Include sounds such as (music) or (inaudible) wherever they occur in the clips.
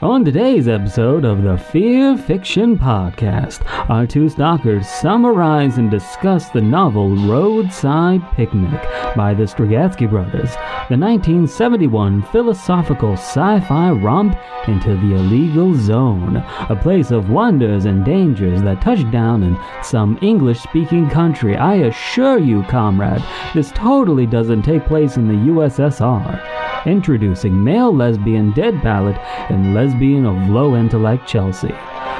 On today's episode of the Fear Fiction Podcast, our two stalkers summarize and discuss the novel Roadside Picnic by the Strugatsky brothers, the 1971 philosophical sci fi romp into the illegal zone, a place of wonders and dangers that touched down in some English speaking country. I assure you, comrade, this totally doesn't take place in the USSR. Introducing male lesbian Dead Palette and lesbian of low intellect Chelsea.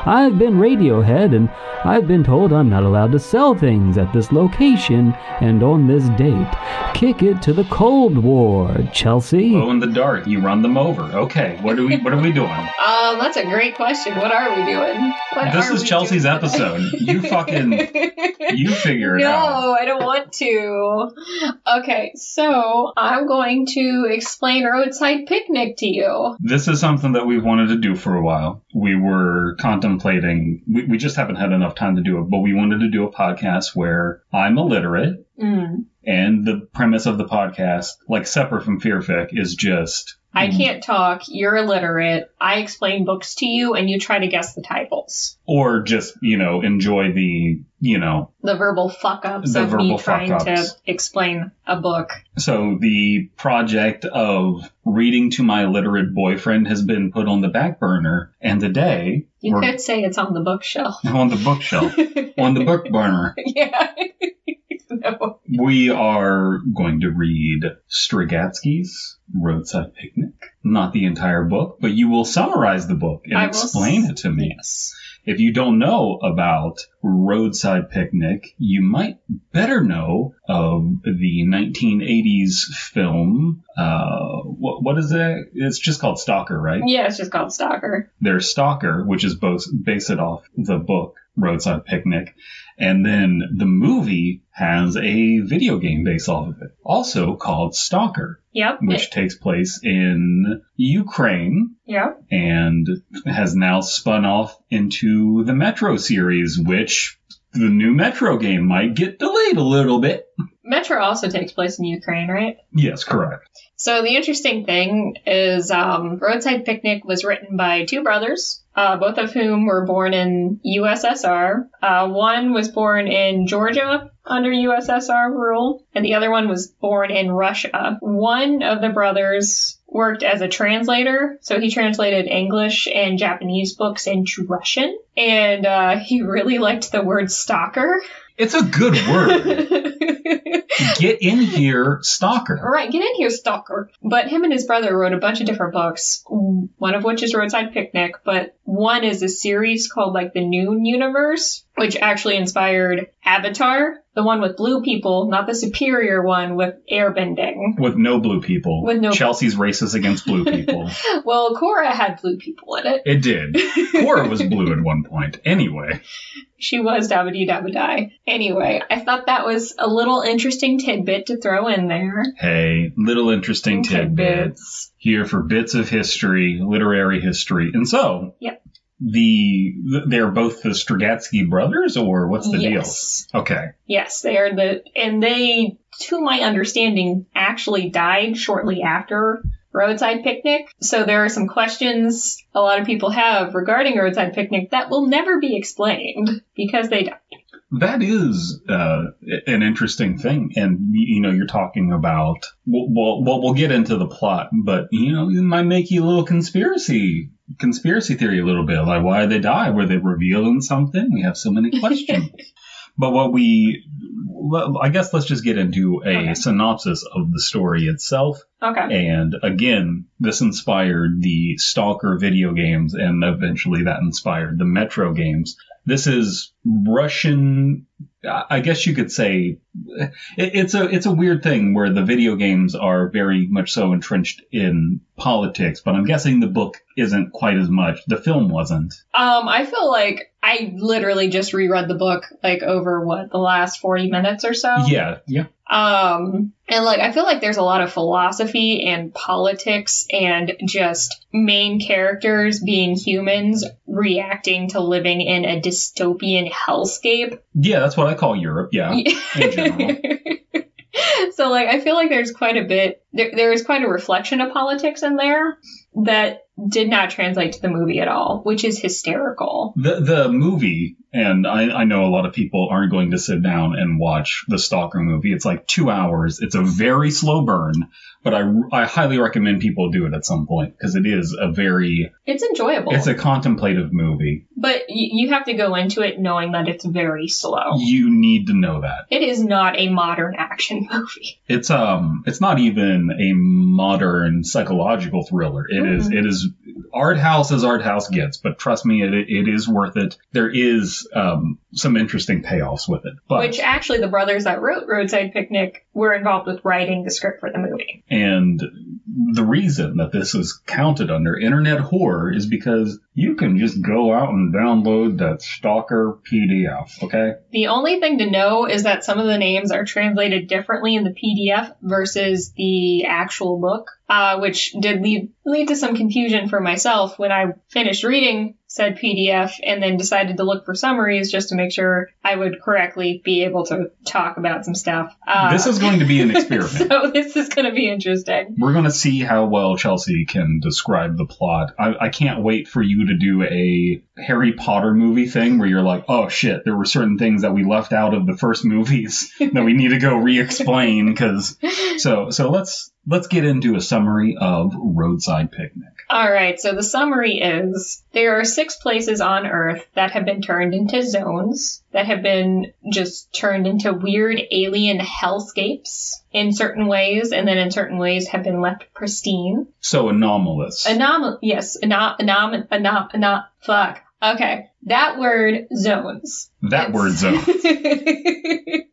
I've been Radiohead and I've been told I'm not allowed to sell things at this location and on this date. Kick it to the Cold War, Chelsea. Glow in the dark. You run them over. Okay. What are we? What are we doing? Um, (laughs) that's a great question. What are we doing? What This is Chelsea's doing? episode. You (laughs) fucking- You figure it no, out. I don't want to. Okay, so I'm going to explain Roadside Picnic to you. This is something that we've wanted to do for a while. We were contemplating. We, we just haven't had enough time to do it, but we wanted to do a podcast where I'm illiterate, Mm. And the premise of the podcast, like separate from Fearfic, is just I can't talk, you're illiterate, I explain books to you, and you try to guess the titles. or just you know enjoy the you know The verbal fuck ups The of me verbal trying to fuck-ups. explain a book. So the project of reading to my illiterate boyfriend has been put on the back burner, and today You we're could say it's on the bookshelf. on the bookshelf, (laughs) on the book burner. yeah. No. (laughs) We are going to read Strugatsky's Roadside Picnic. Not the entire book, but you will summarize the book and I s- explain it to me. Yes. If you don't know about Roadside Picnic, you might better know of the 1980s film. Uh, what, what is it? It's just called Stalker, right? Yeah, it's just called Stalker. There's Stalker, which is both based it off the book Roadside Picnic, and then the movie has a video game based off of it, also called Stalker, Yep. which takes place in Ukraine Yep. and has now spun off into the Metro series, which the new Metro game might get delayed a little bit. Metro also takes place in Ukraine, right? Yes, correct. So the interesting thing is, um, Roadside Picnic was written by two brothers, uh, both of whom were born in USSR. Uh, one was born in Georgia under USSR rule, and the other one was born in Russia. One of the brothers worked as a translator, so he translated English and Japanese books into Russian, and uh, he really liked the word stalker. It's a good word. (laughs) Get in here, Stalker. All right, get in here, stalker. But him and his brother wrote a bunch of different books, one of which is Roadside Picnic, but one is a series called like the Noon Universe, which actually inspired Avatar, the one with blue people, not the superior one with airbending. With no blue people. With no- Chelsea's racist against blue people. (laughs) Well, Korra had blue people in it. it did. (laughs) Cora was blue at one point. Anyway, She was Dabba Die. Anyway, I thought that was a little interesting tidbit to throw in there. hey, little interesting tidbits. Here for bits of history, literary history. And so, Yep. the they're both the Strugatsky brothers, or what's the yes. deal? Okay. Yes, they are the, and they, to my understanding, actually died shortly after Roadside Picnic. So there are some questions a lot of people have regarding Roadside Picnic that will never be explained because they died. That is uh, an interesting thing, and you know, you're talking about. Well, well, well, get into the plot, but you know, it might make you a little conspiracy conspiracy theory a little bit, like why did they die? Were they revealing something? We have so many (laughs) questions. but what we, well, I guess, let's just get into a Okay. synopsis of the story itself. Okay. And again, this inspired the Stalker video games, and eventually that inspired the Metro games. This is Russian. I guess you could say it, it's a it's a weird thing where the video games are very much so entrenched in politics, but I'm guessing the book isn't quite as much. The film wasn't. Um, I feel like I literally just reread the book like over what the last 40 minutes or so. Yeah, yeah. Um, and like, I feel like there's a lot of philosophy and politics and just main characters being humans reacting to living in a dystopian hellscape. Yeah, that's what I call Europe. Yeah, in general. (laughs) so like, I feel like there's quite a bit, there, there is quite a reflection of politics in there that did not translate to the movie at all, which is hysterical. The the movie, and I, I know a lot of people aren't going to sit down and watch the Stalker movie. It's like two hours. It's a very slow burn, but I, I highly recommend people do it at some point because it is a very It's enjoyable. it's a contemplative movie. but y- you have to go into it knowing that it's very slow. You need to know that. It is not a modern action (laughs) movie. It's um it's not even a modern psychological thriller. It is Mhm. it is art house as art house gets, but trust me, it it is worth it. There is um some interesting payoffs with it. But Which actually, the brothers that wrote Roadside Picnic were involved with writing the script for the movie. and the reason that this is counted under internet horror is because you can just go out and download that stalker PDF, okay? The only thing to know is that some of the names are translated differently in the PDF versus the actual book, uh, which did lead, lead to some confusion for myself when I finished reading said PDF and then decided to look for summaries just to make sure I would correctly be able to talk about some stuff. Uh, this is going to be an experiment. (laughs) so this is going to be interesting. We're going to see how well Chelsea can describe the plot. I, I can't wait for you to do a Harry Potter movie thing where you're like, oh shit, there were certain things that we left out of the first movies (laughs) that we need to go re-explain because (laughs) so so let's let's get into a summary of Roadside Picnic. All right, so the summary is there are six places on Earth that have been turned into zones, that have been just turned into weird alien hellscapes in certain ways, and then in certain ways have been left pristine. So anomalous. Anom- yes, anom- anom- anom- anom- fuck. Okay, that word, zones. that word zones. (laughs)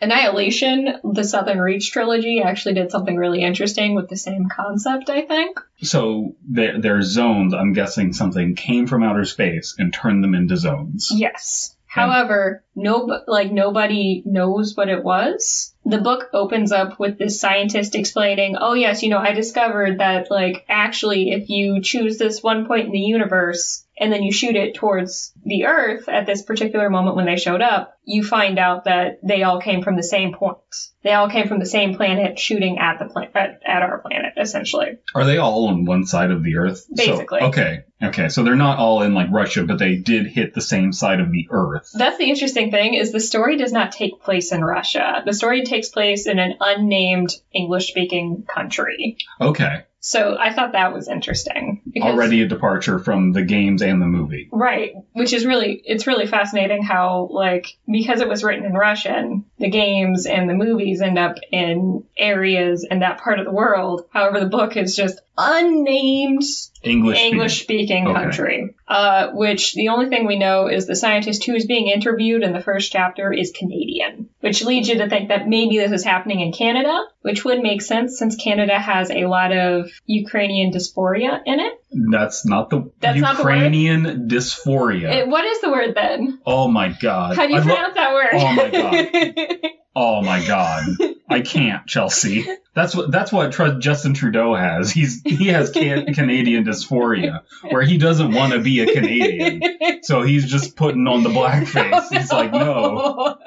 Annihilation, the Southern Reach trilogy, actually did something really interesting with the same concept, I think. So there there's zones. I'm guessing something came from outer space and turned them into zones. Yes. However, no, like nobody knows what it was. The book opens up with this scientist explaining, "Oh yes, you know, I discovered that like actually if you choose this one point in the universe and then you shoot it towards the Earth at this particular moment when they showed up, you find out that they all came from the same point. They all came from the same planet shooting at the planet at, at our planet essentially. Are they all on one side of the Earth? So- Basically. okay. Okay. So they're not all in like Russia, but they did hit the same side of the Earth. That's the interesting thing is the story does not take place in Russia. The story takes place in an unnamed English speaking country. Okay. So I thought that was interesting. because- Already a departure from the games and the movie. Right, which is really it's really fascinating how like because it was written in Russian, the games and the movies end up in areas in that part of the world. However, the book is just unnamed English. English speaking Okay. country. Uh, which the only thing we know is the scientist who is being interviewed in the first chapter is Canadian, which leads you to think that maybe this is happening in Canada, which would make sense since Canada has a lot of Ukrainian dysphoria in it. That's not the That's not the word? Ukrainian dysphoria. It- what is the word then? oh my god. How do you I lo- pronounce that word? Oh my God. (laughs) oh my god. I (laughs) can't, Chelsea. That's what that's what Justin Trudeau has. He's he has can- (laughs) Canadian dysphoria where he doesn't want to be a Canadian. So he's just putting on the blackface. He's like, no. (laughs)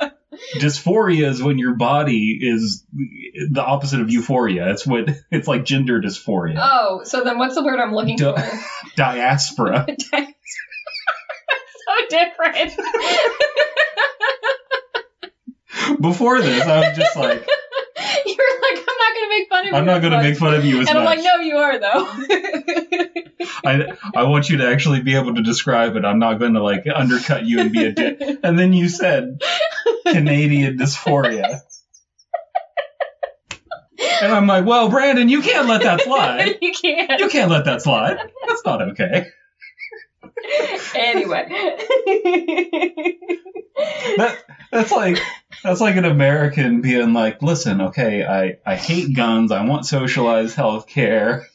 Dysphoria is when your body is the opposite of euphoria. It's what it's like gender dysphoria. Oh, so then what's the word I'm looking Di- for? Diaspora. so different. (laughs) Before this, I was just like, (laughs) You're like, I'm not gonna make fun of you. I'm not going to as make fun of you as And I'm like, no, you are though. (laughs) I, I want you to actually be able to describe it. I'm not going to like undercut you and be a dick. And then you said Canadian dysphoria. And I'm like, well, Brandon, you can't let that slide. you can't. You can't let that slide. That's not okay. (laughs) Anyway. That that's like that's like an American being like, listen, okay, I, I hate guns, I want socialized health care,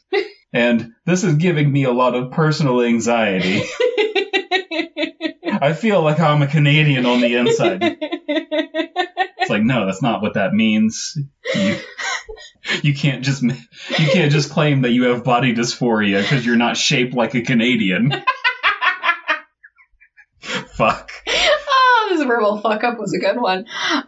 and this is giving me a lot of personal anxiety. I feel like I'm a Canadian on the inside. It's like, no, that's not what that means. You, you can't just you can't just claim that you have body dysphoria because you're not shaped like a Canadian. Fuck. oh, this verbal fuck up was a good one.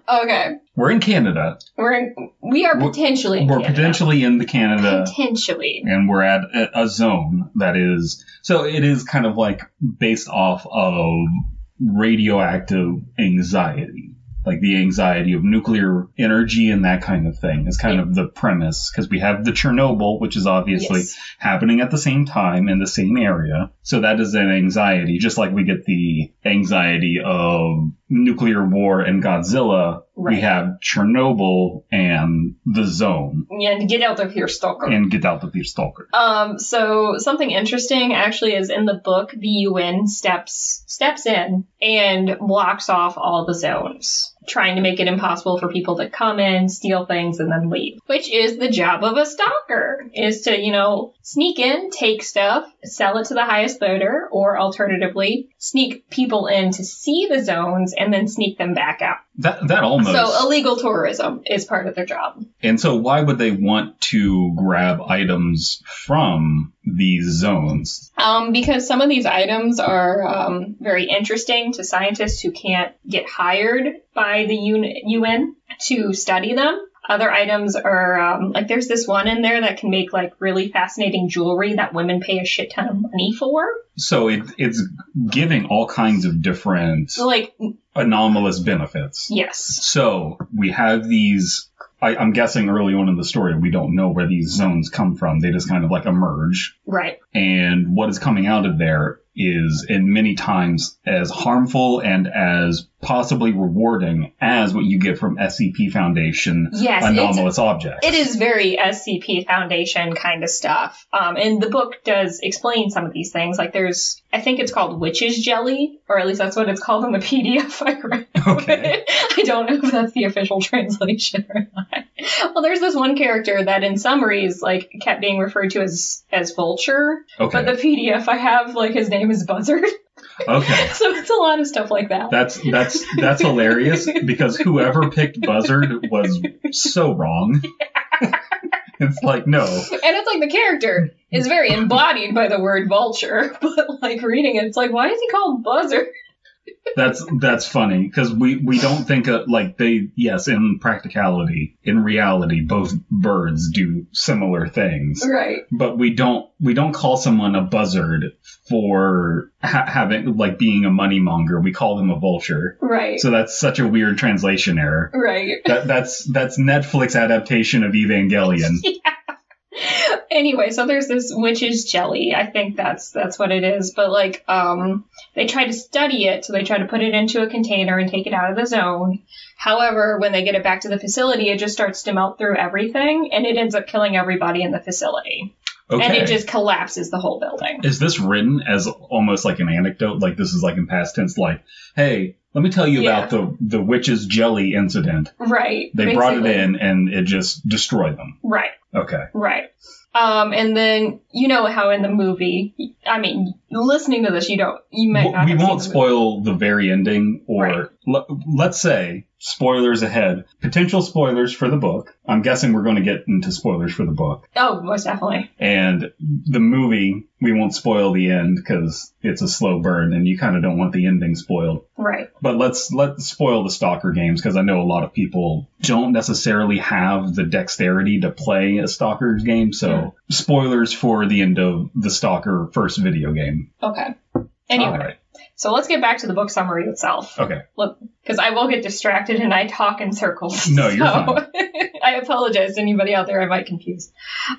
Okay. We're in Canada. We're in, we are potentially in We're Canada. potentially in the Canada. potentially. and we're at a, a zone that is so it is kind of like based off of radioactive anxiety like the anxiety of nuclear energy and that kind of thing is kind of the premise because we have the chernobyl which is obviously Yes. happening at the same time in the same area. So that is an anxiety just like we get the anxiety of nuclear war and godzilla we have chernobyl and the zone. Yeah, And get out of here, stalker. and get out of your stalker. Um, so something interesting actually is in the book, the UN steps steps in and blocks off all the zones, trying to make it impossible for people to come in, steal things, and then leave. Which is the job of a stalker, is to, you know, sneak in, take stuff, sell it to the highest bidder, or alternatively, sneak people in to see the zones and then sneak them back out. that that almost So illegal tourism is part of their job. And so, why would they want to grab items from these zones? Um, because some of these items are um, very interesting to scientists who can't get hired by the UN, UN to study them. Other items are um, like there's this one in there that can make like really fascinating jewelry that women pay a shit ton of money for. So it, it's giving all kinds of different like anomalous benefits. yes, So we have these. I, I'm guessing early on in the story, we don't know where these zones come from. They just kind of like emerge. right, And what is coming out of there is in many times as harmful and as possibly rewarding as what you get from SCP Foundation yes, anomalous objects. it is very SCP Foundation kind of stuff. Um, and the book does explain some of these things. Like there's, I think it's called witch's jelly, or at least that's what it's called in the (laughs) PDF I read. Okay. (laughs) I don't know if that's the official (laughs) translation or not. Well, there's this one character that in summaries like kept being referred to as as Vulture, Okay. but the PDF I have like his name is Buzzard. Okay. (laughs) so it's a lot of stuff like that. That's that's that's hilarious because whoever picked Buzzard was so wrong. (laughs) (laughs) it's like no, and it's like the character is very embodied by the word vulture, but like reading it, it's like, why is he called Buzzard? That's that's funny because we we don't think of like they yes in practicality in reality both birds do similar things Right. but we don't we don't call someone a buzzard for ha- having like being a money monger we call them a vulture Right. so that's such a weird translation error right. that that's that's Netflix adaptation of Evangelion (laughs) (laughs) anyway, so there's this witch's jelly. I think that's that's what it is. But like, um, they try to study it, so they try to put it into a container and take it out of the zone. However, when they get it back to the facility, it just starts to melt through everything, and it ends up killing everybody in the facility. okay And it just collapses the whole building. Is this written as almost like an anecdote? Like this is like in past tense, like, hey, let me tell you Yeah. about the the witch's jelly incident. Right. They brought it in and it just destroyed them. Right. Okay. Right. Um, and then you know how in the movie, I mean, listening to this, you don't, you might not. we won't the spoil the very ending, or Right. Le- let's say spoilers ahead. Potential spoilers for the book. I'm guessing we're going to get into spoilers for the book. Oh, most definitely. And the movie, we won't spoil the end because it's a slow burn, and you kind of don't want the ending spoiled. Right. But let's let's spoil the stalker games because I know a lot of people don't necessarily have the dexterity to play a stalker game. So Yeah. spoilers for the end of the stalker first video game. Okay. Anyway, All right. So let's get back to the book summary itself. Okay. Look because I will get distracted and I talk in circles. (laughs) No, you're So, (laughs) I apologize to anybody out there I might confuse.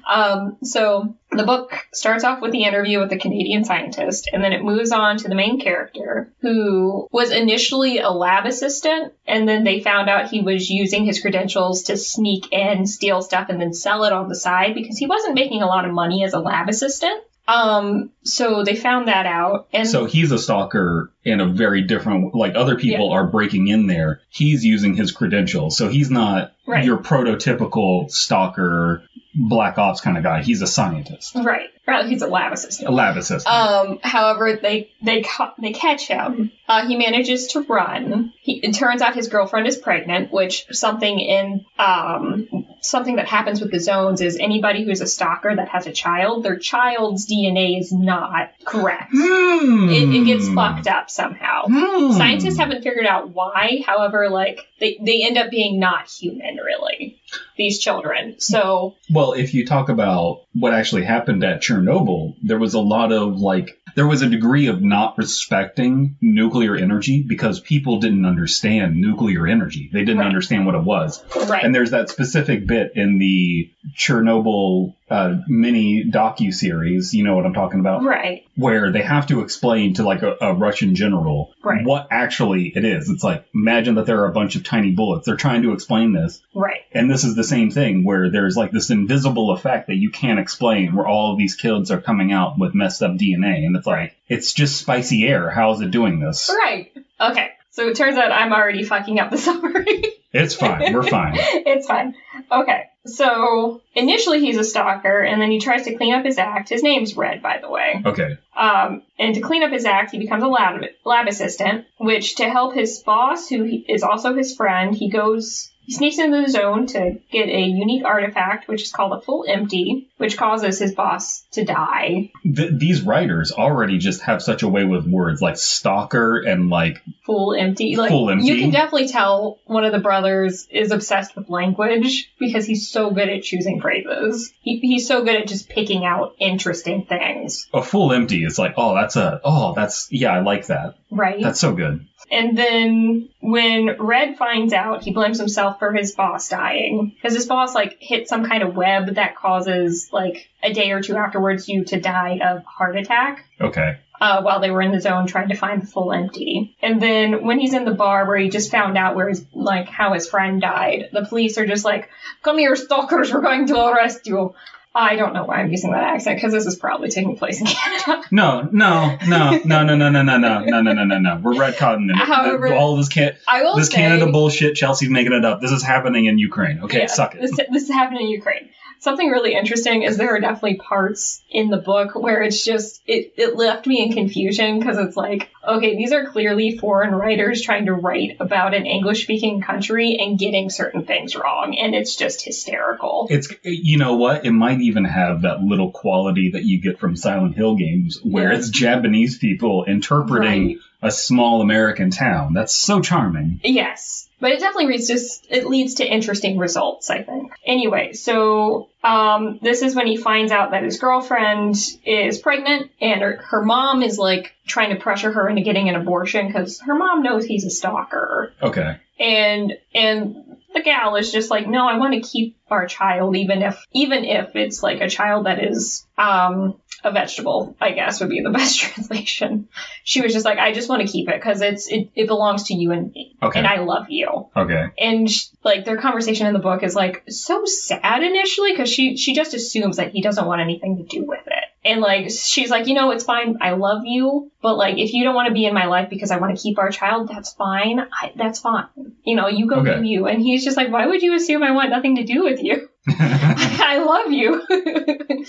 Um, so the book starts off with the interview with the Canadian scientist, and then it moves on to the main character, who was initially a lab assistant, and then they found out he was using his credentials to sneak in, steal stuff, and then sell it on the side because he wasn't making a lot of money as a lab assistant. Um, so they found that out, and So he's a stalker in a very different, like other people are breaking in there. He's using his credentials. So he's not Right. your prototypical stalker, black ops kind of guy. He's a scientist, right, right, he's a lab assistant. a lab assistant. Um, however, they they ca- they catch him. Uh, he manages to run. He, it turns out his girlfriend is pregnant, which something in um something that happens with the zones is anybody who's a stalker that has a child, their child's DNA is not correct. Hmm. It, it gets fucked up somehow. Hmm. Scientists haven't figured out why. However, like they, they end up being not human, really. These children. So Well, if you talk about what actually happened at Chernobyl, there was a lot of like, there was a degree of not respecting nuclear energy because people didn't understand nuclear energy. They didn't Right. understand what it was. right. And there's that specific bit in the Chernobyl uh, mini docu series, you know what I'm talking about, right. where they have to explain to like a, a Russian general Right. what actually it is. It's like imagine that there are a bunch of tiny bullets. They're trying to explain this, Right. and this is the same thing where there's like this invisible effect that you can't explain, where all of these kids are coming out with messed up DNA, and it's like it's just spicy air. How is it doing this? Right. Okay. So it turns out I'm already fucking up the (laughs) summary. It's fine. We're fine. (laughs) it's fine. Okay. So initially he's a stalker, and then he tries to clean up his act. His name's Red, by the way. Okay. Um, and to clean up his act, he becomes a lab, lab assistant, which to help his boss, who he, is also his friend, he goes, he sneaks into the zone to get a unique artifact, which is called a full empty, which causes his boss to die. Th- these writers already just have such a way with words, like stalker and like Full empty. Like, Full empty? You can definitely tell one of the brothers is obsessed with language because he's so good at choosing phrases. He, he's so good at just picking out interesting things, a full empty. is like, oh, that's a, oh, that's yeah, I like that. right? That's so good. And then when Red finds out, he blames himself for his boss dying. Because his boss, like, hit some kind of web that causes, like, a day or two afterwards you to die of heart attack. Okay. Uh, while they were in the zone trying to find the full empty. And then when he's in the bar where he just found out where his, like, how his friend died, the police are just like, come here, stalkers, we're going to arrest you. I don't know why I'm using that accent, because this is probably taking place in Canada. No, no, no, no, no, no, no, no, no, no, no, no, no, no. We're retconning it. However- all this can I will this say, Canada bullshit. Chelsea's making it up. This is happening in Ukraine. Okay, Yeah, suck it. This, this is happening in Ukraine. Something really interesting is there are definitely parts in the book where it's just it, it left me in confusion because it's like okay these are clearly foreign writers trying to write about an English speaking country and getting certain things wrong and it's just hysterical. It's you know what? It might even have that little quality that you get from Silent Hill games, where Yeah. it's Japanese people interpreting Right. A small American town. That's so charming. Yes. But it definitely leads just it leads to interesting results, I think. Anyway, so um, this is when he finds out that his girlfriend is pregnant, and her, her mom is like trying to pressure her into getting an abortion because her mom knows he's a stalker, Okay. and and the gal is just like, no, I want to keep our child, even if even if it's like a child that is um a vegetable, I guess would be the (laughs) best translation. She was just like, I just want to keep it because it's it, it belongs to you and me, Okay. and I love you. Okay. And sh- like their conversation in the book is like so sad initially because she she just assumes that he doesn't want anything to do with it. And like she's like, you know, it's fine. I love you, but like if you don't want to be in my life because I want to keep our child, that's fine. I, that's fine. You know, you go Okay. do you. And he's just like, why would you assume I want nothing to do with you? (laughs) (laughs) I love you.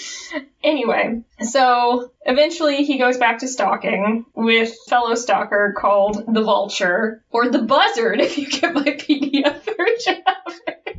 (laughs) anyway, so eventually he goes back to stalking with fellow stalker called the Vulture or the Buzzard if you get my PDF version of it.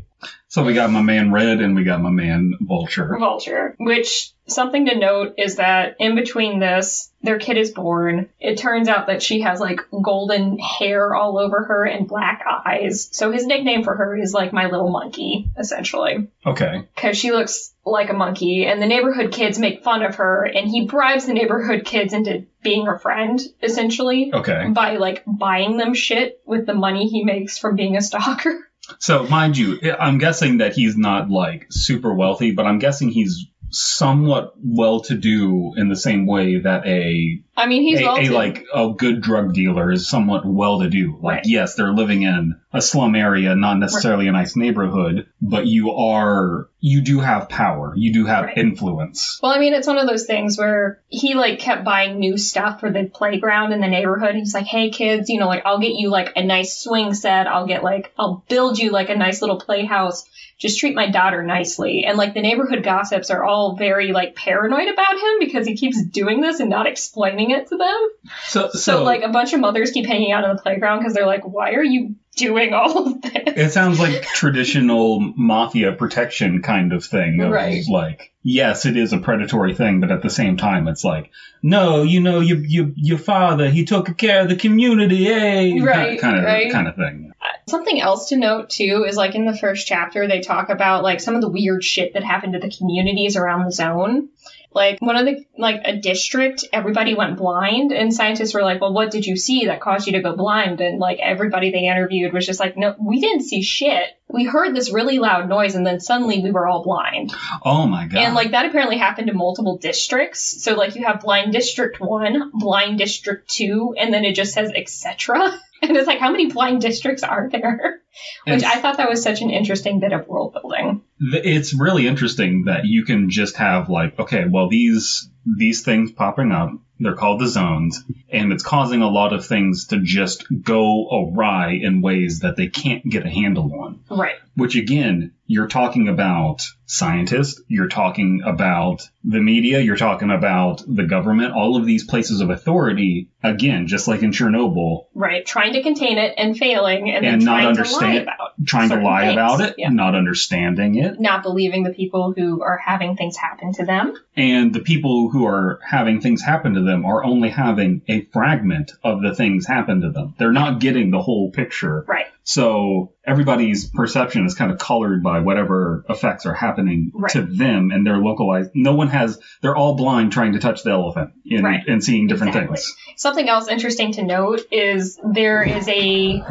So we got my man Red and we got my man Vulture. Vulture, which something to note is that in between this, their kid is born. It turns out that she has like golden hair all over her and black eyes. So his nickname for her is like my little monkey, essentially. Okay. because she looks like a monkey, and the neighborhood kids make fun of her, and he bribes the neighborhood kids into being her friend, essentially, Okay. by like buying them shit with the money he makes from being a stalker. (laughs) So mind you, I'm guessing that he's not like super wealthy, but I'm guessing he's somewhat well to do in the same way that a I mean, he's a, well a like a good drug dealer is somewhat well to do. Like Right. yes, they're living in a slum area, not necessarily a nice neighborhood, but you are you do have power. You do have Right. influence. Well, I mean, it's one of those things where he like kept buying new stuff for the playground in the neighborhood. He's like, "Hey kids, you know, like I'll get you like a nice swing set. I'll get like I'll build you like a nice little playhouse. Just treat my daughter nicely." And like the neighborhood gossips are all very like paranoid about him because he keeps doing this and not explaining doing it to them. So, so, So, like, a bunch of mothers keep hanging out on the playground because they're like, why are you doing all of this? it sounds like traditional mafia protection kind of thing. Of Right. Like, yes, it is a predatory thing, but at the same time, it's like, no, you know, your your your father, he took care of the community, eh? Right, Kind of right. kind of thing. Something else to note too is like in the first chapter, they talk about like some of the weird shit that happened to the communities around the zone. Like one of the like a district, everybody went blind, and scientists were like, "Well, what did you see that caused you to go blind?" And like everybody they interviewed was just like, "No, we didn't see shit. We heard this really loud noise, and then suddenly we were all blind." Oh my god. And like that apparently happened to multiple districts. So like you have blind district one, blind district two, and then it just says etc. (laughs) (laughs) And it's like, how many blind districts are there? (laughs) Which And- I thought that was such an interesting bit of world building. Th- it's really interesting that you can just have like okay well these these things popping up they're called the zones and it's causing a lot of things to just go awry in ways that they can't get a handle on Right. Which again you're talking about scientists you're talking about the media you're talking about the government all of these places of authority again just like in chernobyl Right. Trying to contain it and failing and, And then not trying to lie understand- about trying to lie about it yeah. not understanding it not believing the people who are having things happen to them. and the people who are having things happen to them are only having a fragment of the things happen to them. They're not getting the whole picture. Right. So everybody's perception is kind of colored by whatever effects are happening Right. to them and they're localized. No one has, they're all blind trying to touch the elephant in, Right. and seeing different Exactly. things. Something else interesting to note is there is a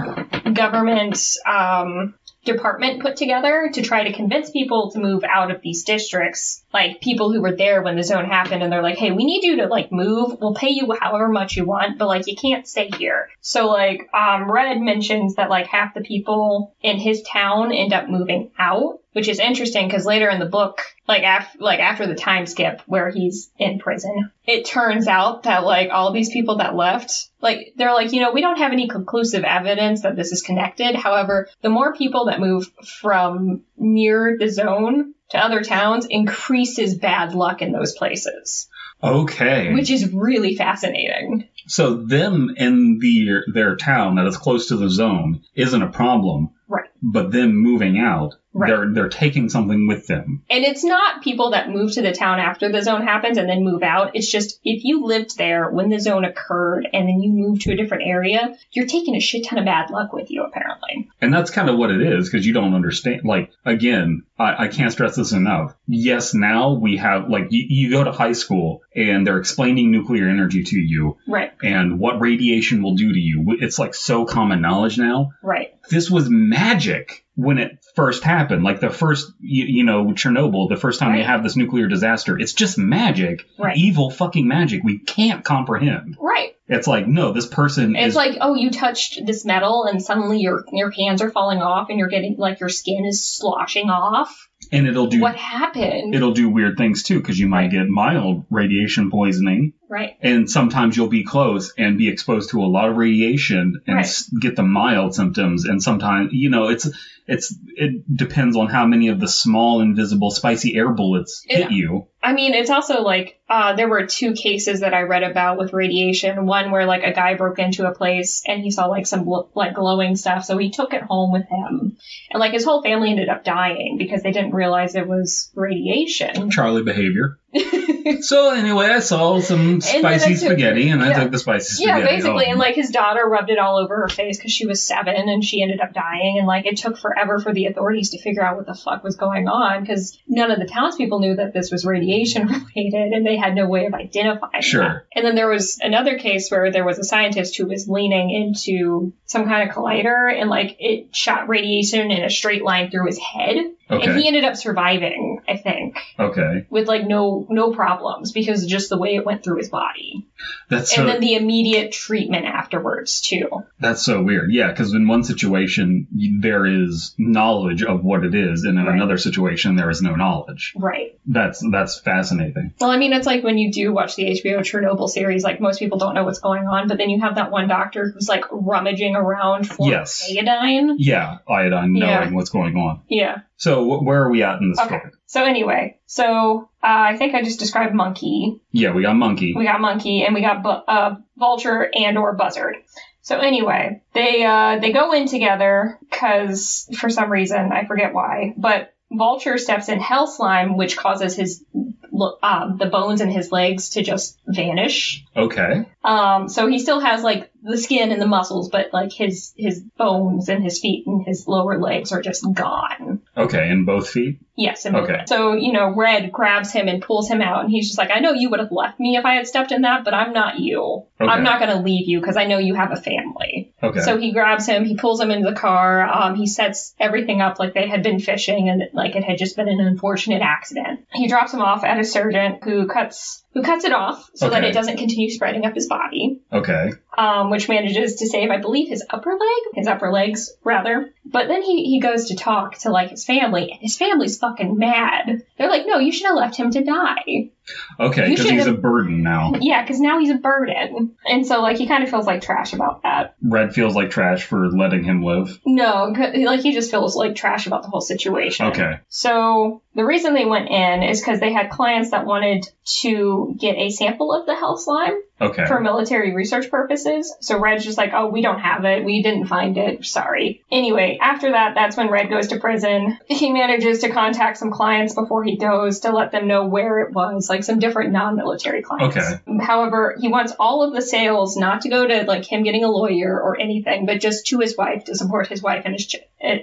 government um, department put together to try to convince people to move out of these districts. Like people who were there when the zone happened, and they're like, "Hey, we need you to like move. We'll pay you however much you want, but like you can't stay here." So like, um, Red mentions that like half the people in his town end up moving out, which is interesting because later in the book, like after like after the time skip where he's in prison, it turns out that like all these people that left, like they're like, you know, we don't have any conclusive evidence that this is connected. However, the more people that move from near the zone to other towns increases bad luck in those places, Okay. which is really fascinating. So them in the, their town that is close to the zone isn't a problem. Right. But them moving out, Right. they're, they're taking something with them. And it's not people that move to the town after the zone happens and then move out. It's just if you lived there when the zone occurred and then you move to a different area, you're taking a shit ton of bad luck with you, apparently. And that's kind of what it is because you don't understand. Like, again, I, I can't stress this enough. Yes, now we have, like, you, you go to high school and they're explaining nuclear energy to you Right, and what radiation will do to you. It's like so common knowledge now. right, This was magic when it first happened. Like the first, you, you know, Chernobyl, the first time you Right. have this nuclear disaster, it's just magic. Right. Evil fucking magic we can't comprehend. right. It's like, no, this person It's is like, oh, you touched this metal and suddenly your your hands are falling off and you're getting like your skin is sloshing off. and it'll do What happened? it'll do weird things too because you might get mild radiation poisoning right, and sometimes you'll be close and be exposed to a lot of radiation and Right. get the mild symptoms and sometimes you know it's it's it depends on how many of the small invisible spicy air bullets hit you I mean, it's also like uh, there were two cases that I read about with radiation. One where like a guy broke into a place and he saw like some gl- like glowing stuff, so he took it home with him, and like his whole family ended up dying because they didn't realize it was radiation. charlie behavior (laughs) so anyway i saw some spicy took- spaghetti and i took the spicy Yeah, spaghetti basically, home. and like his daughter rubbed it all over her face because she was seven and she ended up dying, and like it took forever for the authorities to figure out what the fuck was going on because none of the townspeople knew that this was radiation (laughs) related, and they had no way of identifying. Sure. And then there was another case where there was a scientist who was leaning into some kind of collider, and like it shot radiation in a straight line through his head, and he ended up surviving, I think, okay with like no no problems because of just the way it went through his body that's so and then the immediate treatment afterwards too. That's so weird. Yeah, because in one situation there is knowledge of what it is, and in Right. another situation there is no knowledge. Right. That's that's fascinating. Well, I mean, it's like when you do watch the HBO Chernobyl series, like most people don't know what's going on, but then you have that one doctor who's like rummaging around for Yes. iodine. Yeah, iodine Yeah. knowing what's going on. Yeah. So wh- where are we at in the Okay. story? So anyway, so uh, I think I just described monkey. Yeah, we got monkey. We got monkey and we got bu- uh, vulture and or buzzard. So anyway, they uh, they go in together because for some reason I forget why, but vulture steps in hell slime, which causes his um, the bones in his legs to just vanish. Okay. Um, so he still has like the skin and the muscles, but like his his bones and his feet and his lower legs are just gone. Okay, in both feet. Yes. And Okay. So, you know, Red grabs him and pulls him out, and he's just like, I know you would have left me if I had stepped in that, but I'm not you. Okay. I'm not going to leave you because I know you have a family. Okay. So he grabs him, he pulls him into the car, um, he sets everything up like they had been fishing and like it had just been an unfortunate accident. He drops him off at a surgeon who cuts who cuts it off so that it doesn't continue spreading up his body okay. um, which manages to save, I believe, his upper leg, his upper legs, rather. But then he, he goes to talk to, like, his family, and his family's fucking mad. They're like, no, you should have left him to die. Okay, because he's a burden now. Yeah, because now he's a burden. And so, like, he kind of feels like trash about that. Red feels like trash for letting him live. No, like, he just feels like trash about the whole situation. Okay. So the reason they went in is because they had clients that wanted to get a sample of the hell slime. Okay. for military research purposes. So Red's just like, oh, we don't have it. We didn't find it. Sorry. Anyway, after that, that's when Red goes to prison. He manages to contact some clients before he goes to let them know where it was, like some different non-military clients. Okay. However, he wants all of the sales not to go to like him getting a lawyer or anything, but just to his wife to support his wife and his ch-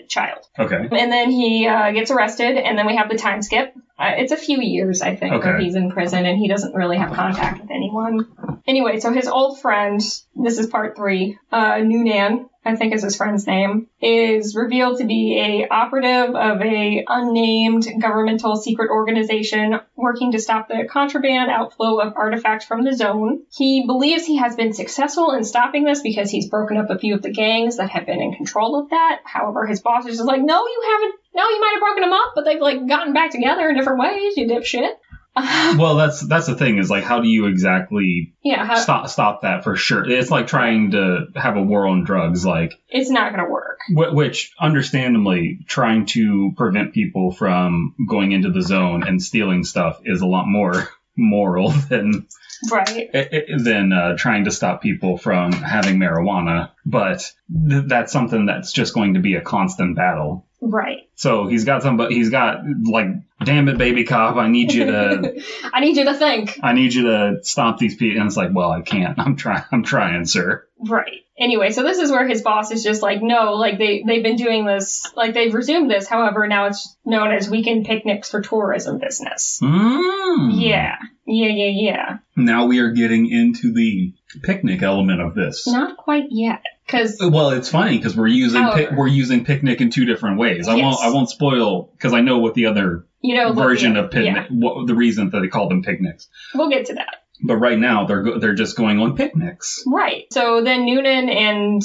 child. Okay. And then he uh, gets arrested, and then we have the time skip. Uh, it's a few years, I think, Okay. he's in prison and he doesn't really have contact with anyone. Anyway, so his old friend, this is part three, uh, Noonan, I think is his friend's name, is revealed to be a operative of a unnamed governmental secret organization working to stop the contraband outflow of artifacts from the zone. He believes he has been successful in stopping this because he's broken up a few of the gangs that have been in control of that. However, his boss is just like, no, you haven't. No, you might have broken them up, but they've like gotten back together in different ways, you dipshit. (laughs) Well, that's that's the thing is like, how do you exactly yeah, how, stop stop that for sure? It's like trying to have a war on drugs, like it's not going to work. wh- which understandably trying to prevent people from going into the zone and stealing stuff is a lot more (laughs) moral than Right. than uh, trying to stop people from having marijuana. But th- that's something that's just going to be a constant battle. Right. So he's got some, but he's got like, damn it, baby cop, I need you to, (laughs) I need you to think. I need you to stop these people. And it's like, well, I can't. I'm trying. I'm trying, sir. Right. Anyway, so this is where his boss is just like, no, like they they've been doing this, like they've resumed this. However, now it's known as weekend picnics for tourism business. Mm. Yeah. Yeah, yeah, yeah. Now we are getting into the picnic element of this. Not quite yet, because uh, Well, it's funny because we're using pi- we're using picnic in two different ways. I won't I won't spoil because I know what the other you know version yeah, of picnic, what the reason that they call them picnics. we'll get to that. But right now they're go- they're just going on picnics. Right. So then Noonan and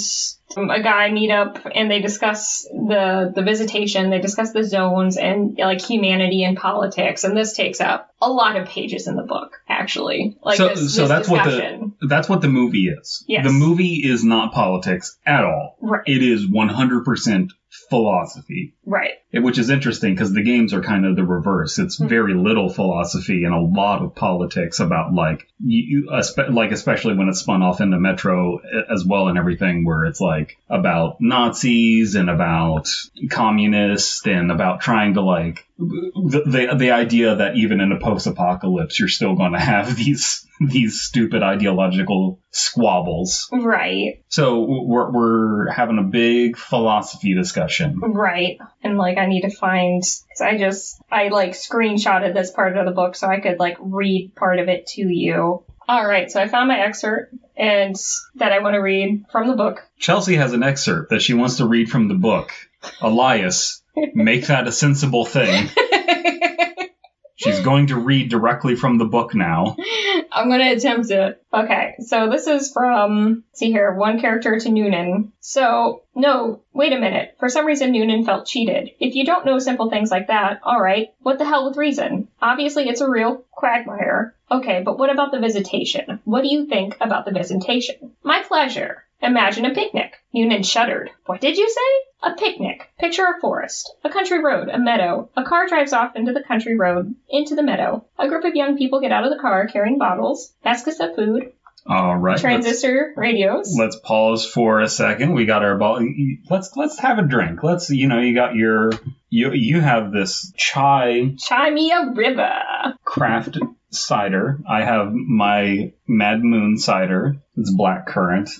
a guy meet up and they discuss the the visitation. They discuss the zones and like humanity and politics. And this takes up a lot of pages in the book, actually. Like So- this, so this that's what the- That's what the movie is. Yes. The movie is not politics at all. Right. It is 100% philosophy. Right. It- which is interesting because the games are kind of the reverse. It's Hmm. very little philosophy and a lot of politics about like you, like especially when it's spun off into Metro as well and everything, where it's like about Nazis and about communists and about trying to like the the, the idea that even in a post-apocalypse you're still going to have (laughs) these (laughs) these stupid ideological squabbles. Right. So we're we're having a big philosophy discussion. Right. And like I need to find cuz I just I like screenshotted this part of the book so I could like read part of it to you. All right, so I found my excerpt and that I want to read from the book. Chelsea has an excerpt that she wants to read from the book. Elias, make that a sensible thing. (laughs) She's going to read directly from the book now. (laughs) I'm gonna attempt it. Okay, so this is from, see here, one character to Noonan. So, no, wait a minute. For some reason, Noonan felt cheated. If you don't know simple things like that, alright, what the hell with reason? Obviously, it's a real quagmire. Okay, but what about the visitation? What do you think about the visitation? My pleasure. Imagine a picnic. Noonan shuddered. What did you say? A picnic. Picture a forest, a country road, a meadow. A car drives off into the country road, into the meadow. A group of young people get out of the car carrying bottles, baskets of food, All right. let's- transistor radios. let's pause for a second. We got our ball. Let's let's have a drink. Let's you know you got your you you have this chai Chimea River. craft cider. I have my Mad Moon cider. It's black currant.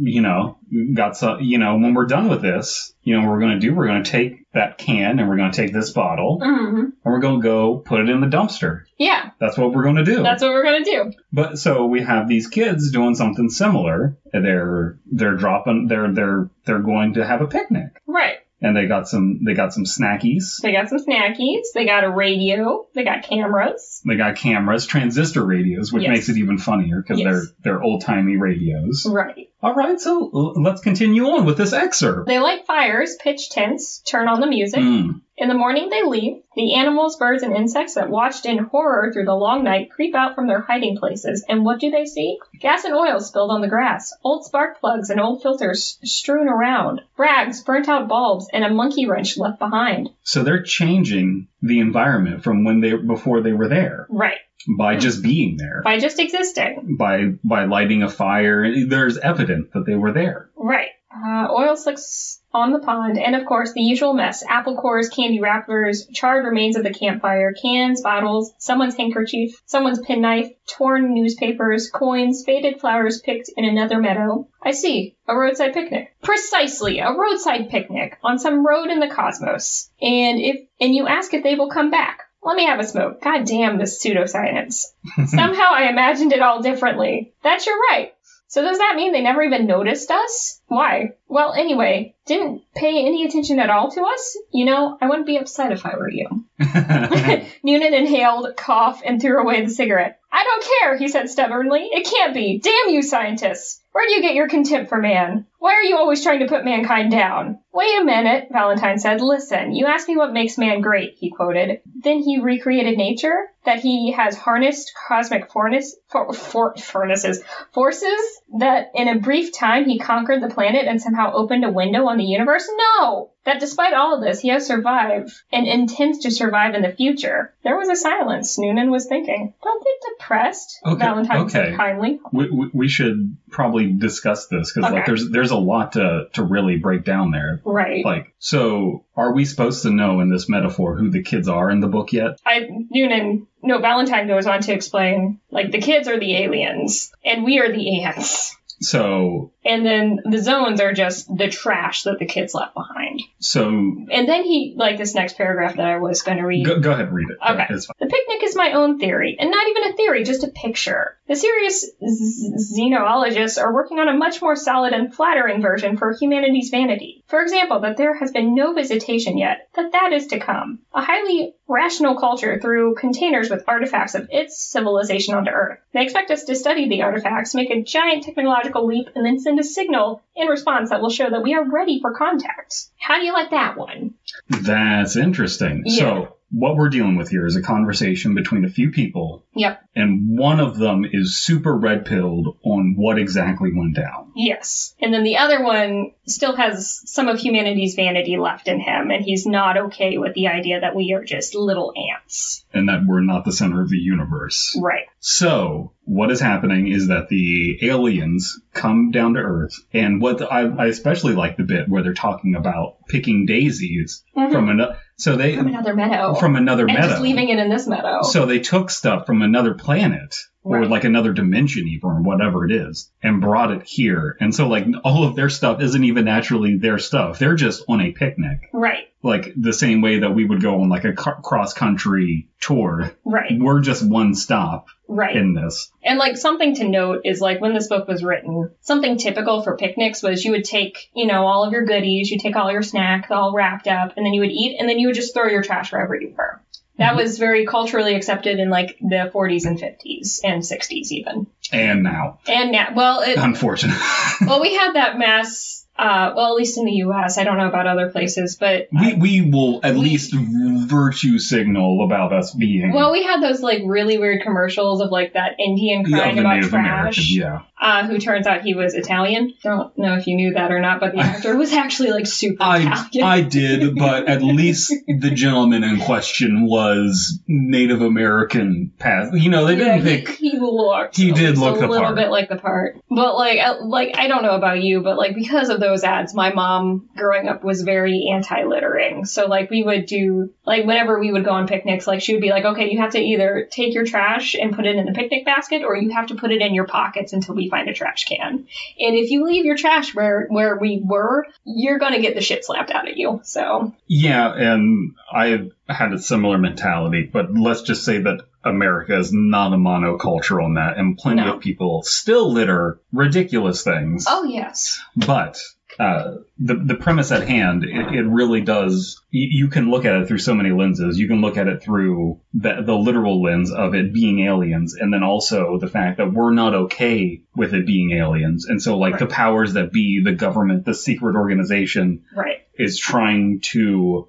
You know, got some. You know, when we're done with this, you know, what we're gonna do. We're gonna take that can and we're gonna take this bottle hmm and we're gonna go put it in the dumpster. Yeah, That's what we're gonna do. that's what we're gonna do. But so we have these kids doing something similar. They're they're dropping they're they're they're going to have a picnic. Right. And they got some they got some snackies. They got some snackies. They got a radio. They got cameras. They got cameras, transistor radios, which Yes. makes it even funnier because Yes. they're they're old timey radios. Right. All right, so l- let's continue on with this excerpt. They light fires, pitch tents, turn on the music. Mm. In the morning, they leave. The animals, birds, and insects that watched in horror through the long night creep out from their hiding places. And what do they see? Gas and oil spilled on the grass, old spark plugs and old filters strewn around, rags, burnt out bulbs, and a monkey wrench left behind. So they're changing the environment from when they before they were there Right. by just being there. By just existing. By by lighting a fire, there's evidence that they were there. Right. Uh, oil slicks on the pond, and of course the usual mess: apple cores, candy wrappers, charred remains of the campfire, cans, bottles, someone's handkerchief, someone's penknife, torn newspapers, coins, faded flowers picked in another meadow. I see. A roadside picnic. Precisely, a roadside picnic on some road in the cosmos. And if and you ask if they will come back. Let me have a smoke. God damn this pseudoscience. (laughs) Somehow I imagined it all differently. That's your right. So does that mean they never even noticed us? Why? Well, anyway, didn't pay any attention at all to us? You know, I wouldn't be upset if I were you. (laughs) (laughs) Noonan inhaled, coughed, and threw away the cigarette. I don't care, he said stubbornly. It can't be. Damn you, scientists! Where do you get your contempt for man? Why are you always trying to put mankind down? Wait a minute, Valentine said. Listen, you asked me what makes man great, he quoted. Then he recreated nature, that he has harnessed cosmic furnace, for, for, furnaces, forces, that in a brief time he conquered the planet and somehow opened a window on the universe? No! That despite all of this, he has survived and intends to survive in the future. There was a silence. Noonan was thinking. Don't get depressed, Okay, Valentine okay. said kindly. we, we, we should probably discuss this because like Okay. there's there's a lot to to really break down there. Right. Like, so are we supposed to know in this metaphor who the kids are in the book yet? I Noonan no Valentine goes on to explain like the kids are the aliens and we are the ants. So And then the zones are just the trash that the kids left behind. so And then he like this next paragraph that I was going to read. go, go ahead and read it. Okay. The picnic is my own theory, and not even a theory, just a picture. The serious z- xenologists are working on a much more solid and flattering version for humanity's vanity. For example, that there has been no visitation yet, that that is to come. A highly rational culture threw containers with artifacts of its civilization onto Earth. They expect us to study the artifacts, make a giant technological leap, and then send a signal in response that will show that we are ready for contact. How do you like that one? That's interesting. Yeah. So what we're dealing with here is a conversation between a few people, Yep. and one of them is super red pilled on what exactly went down. Yes. And then the other one still has some of humanity's vanity left in him, and he's not okay with the idea that we are just little ants. And that we're not the center of the universe. Right. So, what is happening is that the aliens come down to Earth, and what I, I especially like the bit where they're talking about picking daisies Mhm. from another. So they From another meadow. from another and meadow. just leaving it in this meadow. So they took stuff from another planet or Right. like another dimension even or whatever it is and brought it here. And so like all of their stuff isn't even naturally their stuff. They're just on a picnic. right. Like the same way that we would go on like a cross country tour. Right. We're just one stop Right. in this. And like something to note is like when this book was written, something typical for picnics was you would take, you know, all of your goodies, you take all your snacks all wrapped up, and then you would eat, and then you would just throw your trash wherever you were. That Mhm. was very culturally accepted in like the 40s and 50s and 60s even. And now, And now, well, it, unfortunately. well, we had that (laughs) mass Uh, well, at least in the U.S. I don't know about other places, but we we will at least virtue signal about us being well, we had those like really weird commercials of like that Indian yeah, crying the about Native American. trash. Yeah, Uh, who turns out he was Italian. Don't know if you knew that or not, but the actor was actually like super I Italian. I did, but at least the gentleman in question was Native American past. You know, they didn't he, think. he looked. He did look a the little part. bit like the part, but like, I, like I don't know about you, but like because of those ads, my mom growing up was very anti-littering. So like we would do like whenever we would go on picnics, like she would be like, okay, you have to either take your trash and put it in the picnic basket, or you have to put it in your pockets until we find a trash can. And if you leave your trash where where we were, you're gonna get the shit slapped out of you. So Yeah, and I had a similar mentality, but let's just say that America is not a monocultural in that, and plenty No. of people still litter ridiculous things. oh yes, But uh, the the premise at hand, it, it really does. You, you can look at it through so many lenses. You can look at it through the the literal lens of it being aliens, and then also the fact that we're not okay with it being aliens. And so, like the powers that be, the government, the secret organization, right. is trying to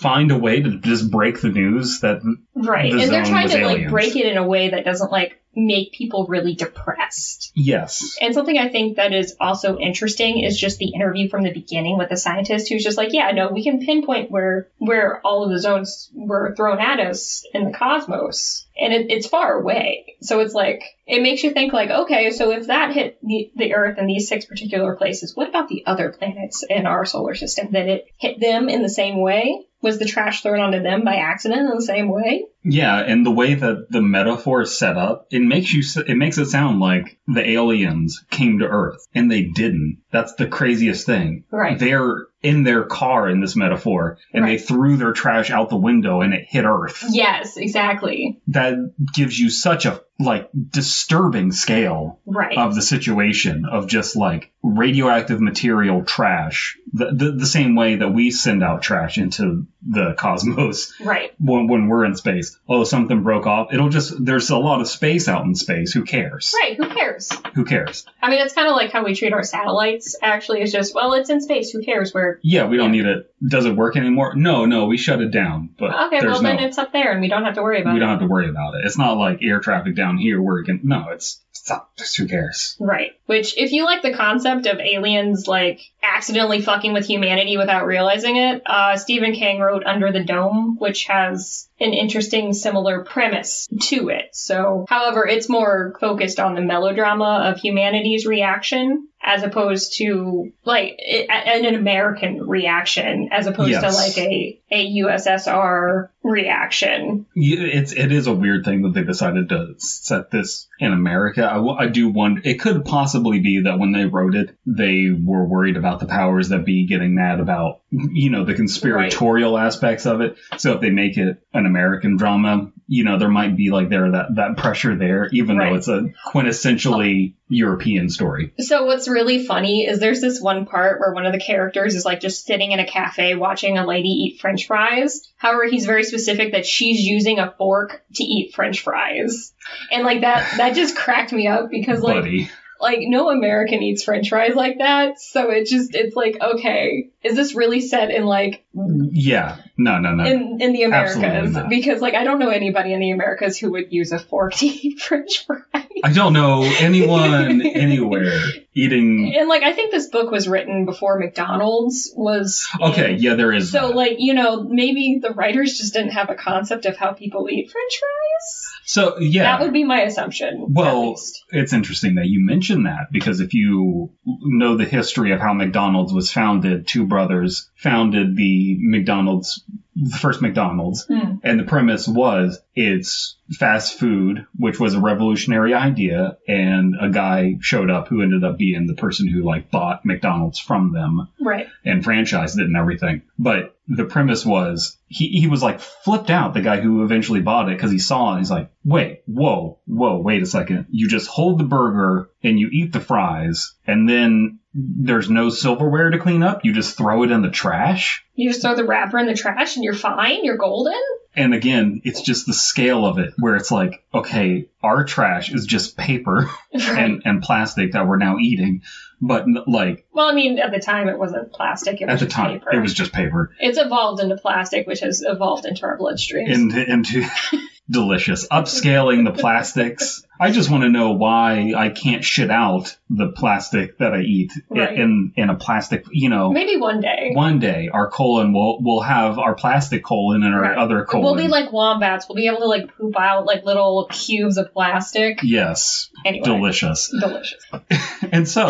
find a way to just break the news that Right. the and they're trying to like break it in a way that doesn't like make people really depressed. yes, And something I think that is also interesting is just the interview from the beginning with the scientist who's just like, yeah, no, we can pinpoint where where all of the zones were thrown at us in the cosmos. And it, it's far away. So it's like, it makes you think like, okay, so if that hit the, the Earth in these six particular places, what about the other planets in our solar system? Did it hit them in the same way? Was the trash thrown onto them by accident in the same way? Yeah, and the way that the metaphor is set up, it makes you it makes it sound like the aliens came to Earth and they didn't. That's the craziest thing. Right. They're in their car in this metaphor, and they threw their trash out the window and it hit Earth. Yes, exactly. That gives you such a like disturbing scale Right. of the situation of just like radioactive material trash the, the, the same way that we send out trash into the cosmos right. when, when we're in space oh something broke off it'll just there's a lot of space out in space who cares Right. Who cares? who cares I mean, it's kind of like how we treat our satellites. Actually, it's just, well, it's in space. Who cares where? yeah we don't Yeah. need it does it work anymore no no we shut it down but Okay, well, no then it's up there and we don't have to worry about we it. We don't have to worry about it it's not like air traffic down here where it can no it's, just who cares Right. Which, if you like the concept of aliens, like, accidentally fucking with humanity without realizing it, uh, Stephen King wrote Under the Dome, which has an interesting similar premise to it. So, however, it's more focused on the melodrama of humanity's reaction as opposed to, like, it, an American reaction as opposed to, like, a, a USSR reaction. It's it is a weird thing that they decided to set this in America. I do wonder. It could possibly be that when they wrote it, they were worried about the powers that be getting mad about you know the conspiratorial aspects of it. So if they make it an American drama, you know there might be like there that that pressure there, even Right. though it's a quintessentially European story. So what's really funny is there's this one part where one of the characters is like just sitting in a cafe watching a lady eat french fries. However, he's very specific that she's using a fork to eat french fries. And like that that just cracked me up because like like no American eats french fries like that. So it just it's like okay, is this really set in like yeah, no, no, no. in in the Americas? Because like I don't know anybody in the Americas who would use a fork to eat (laughs) french fries. I don't know anyone (laughs) anywhere eating. And like I think this book was written before McDonald's was Okay, in- yeah, there is. So that. like, you know, maybe the writers just didn't have a concept of how people eat french fries. So yeah, That would be my assumption. Well, it's interesting that you mention that because if you know the history of how McDonald's was founded, two brothers founded the McDonald's, the first McDonald's, Hmm. and the premise was it's fast food, which was a revolutionary idea, and a guy showed up who ended up being the person who like bought McDonald's from them Right. and franchised it and everything. But the premise was he, he was like flipped out, the guy who eventually bought it, because he saw it. He's like, wait, whoa, whoa, wait a second. You just hold the burger and you eat the fries, and then there's no silverware to clean up. You just throw it in the trash. You just throw the wrapper in the trash and you're fine. You're golden. And again, it's just the scale of it where it's like, okay, our trash is just paper (laughs) Right. and, and plastic that we're now eating. But like well, I mean, at the time it wasn't plastic; it was at the just time, paper. it was just paper. It's evolved into plastic, which has evolved into our bloodstreams. into into (laughs) delicious upscaling the plastics i just want to know why i can't shit out the plastic that i eat Right. in in a plastic you know Maybe one day. one day our colon will will have our plastic colon and our Right. other colon We'll be like wombats. We'll be able to like poop out like little cubes of plastic. yes Anyway, delicious delicious. (laughs) and so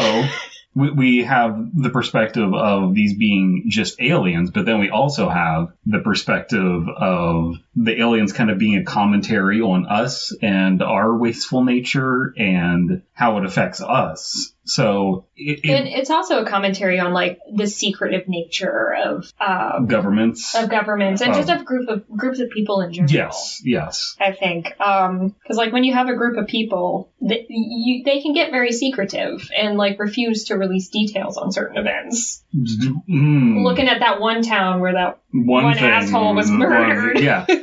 we, we have the perspective of these being just aliens, but then we also have the perspective of the aliens kind of being a commentary on us and our wasteful nature and how it affects us. So it, it- And it's also a commentary on like the secretive nature of um, governments. of governments and Oh. just of group of groups of people in general. yes, yes. I think because like when you have a group of people, they, you, they can get very secretive and like refuse to release details on certain events. Mm, Looking at that one town where that one, one asshole was one- murdered. yeah. (laughs)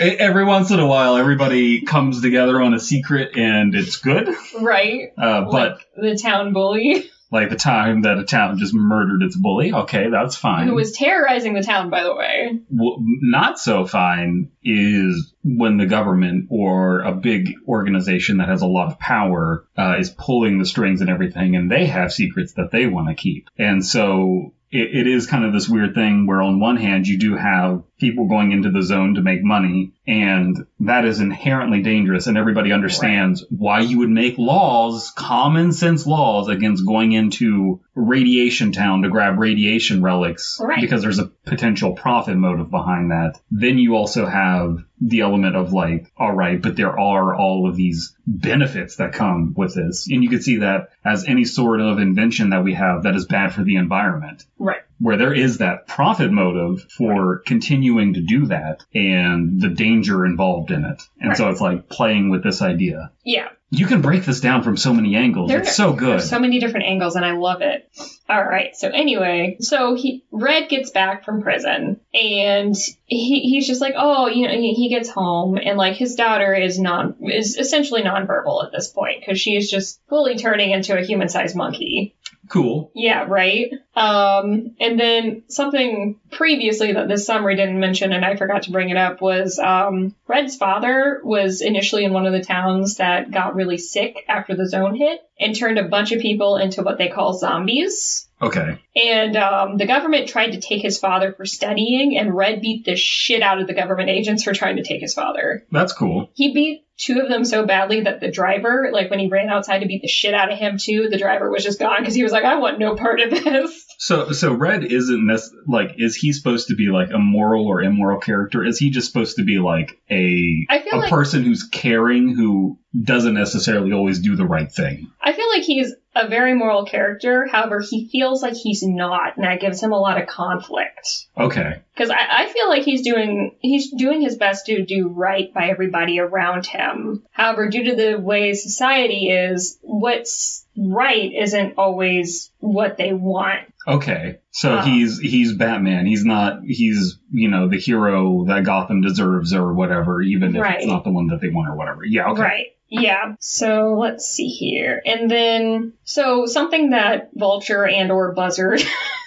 E- Every once in a while, everybody comes together on a secret and it's good. right? Uh, but like the town bully like the time that a town just murdered its bully. Okay, that's fine. who was terrorizing the town, by the way. What not so fine is when the government or a big organization that has a lot of power uh, is pulling the strings and everything, and they have secrets that they want to keep. And so it, it is kind of this weird thing where, on one hand, you do have people going into the zone to make money, and that is inherently dangerous. And everybody understands why you would make laws, common sense laws, against going into Radiation Town to grab radiation relics Right. because there's a potential profit motive behind that. Then you also have the element of like, all right, but there are all of these benefits that come with this. And you could see that as any sort of invention that we have that is bad for the environment Right. Where there is that profit motive for continuing to do that and the danger involved in it. And so it's like playing with this idea. Yeah. You can break this down from so many angles. There- it's so good. So many different angles, and I love it. All right. So anyway, so he Red gets back from prison, and he he's just like, oh, you know, he, he gets home, and like his daughter is non is essentially nonverbal at this point because she is just fully turning into a human sized monkey. Cool. Yeah, right. Um, and then something previously that this summary didn't mention, and I forgot to bring it up, was um, Red's father was initially in one of the towns that got really sick after the zone hit and turned a bunch of people into what they call zombies. Okay. And um, the government tried to take his father for studying, and Red beat the shit out of the government agents for trying to take his father. That's cool. He beat two of them so badly that the driver, like when he ran outside to beat the shit out of him too, the driver was just gone because he was like, I want no part of this. So so Red isn't this like is he supposed to be like a moral or immoral character? Is he just supposed to be like a I feel a like- person who's caring who doesn't necessarily always do the right thing? I feel like he's a very moral character. However, he feels like he's not, and that gives him a lot of conflict. Okay. Because I, I feel like he's doing he's doing his best to do right by everybody around him. However, due to the way society is, what's right isn't always what they want. Okay. So he's he's Batman. He's not he's you know the hero that Gotham deserves or whatever, even if Right. it's not the one that they want or whatever. Yeah. Okay. Right. Yeah. So let's see here. And then so something that Vulture and or Buzzard (laughs)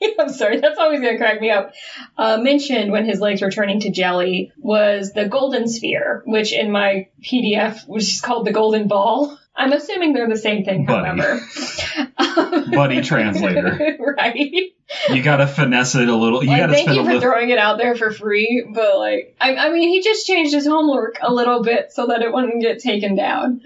(laughs) I'm sorry, that's always gonna crack me up. Uh, mentioned when his legs were turning to jelly was the golden sphere, which in my PDF was just called the golden ball. I'm assuming they're the same thing, Buddy. however. (laughs) (laughs) Buddy translator. right. You gotta finesse it a little. You like, gotta thank spend you for throwing it out there for free, but like, I, I mean, he just changed his homework a little bit so that it wouldn't get taken down.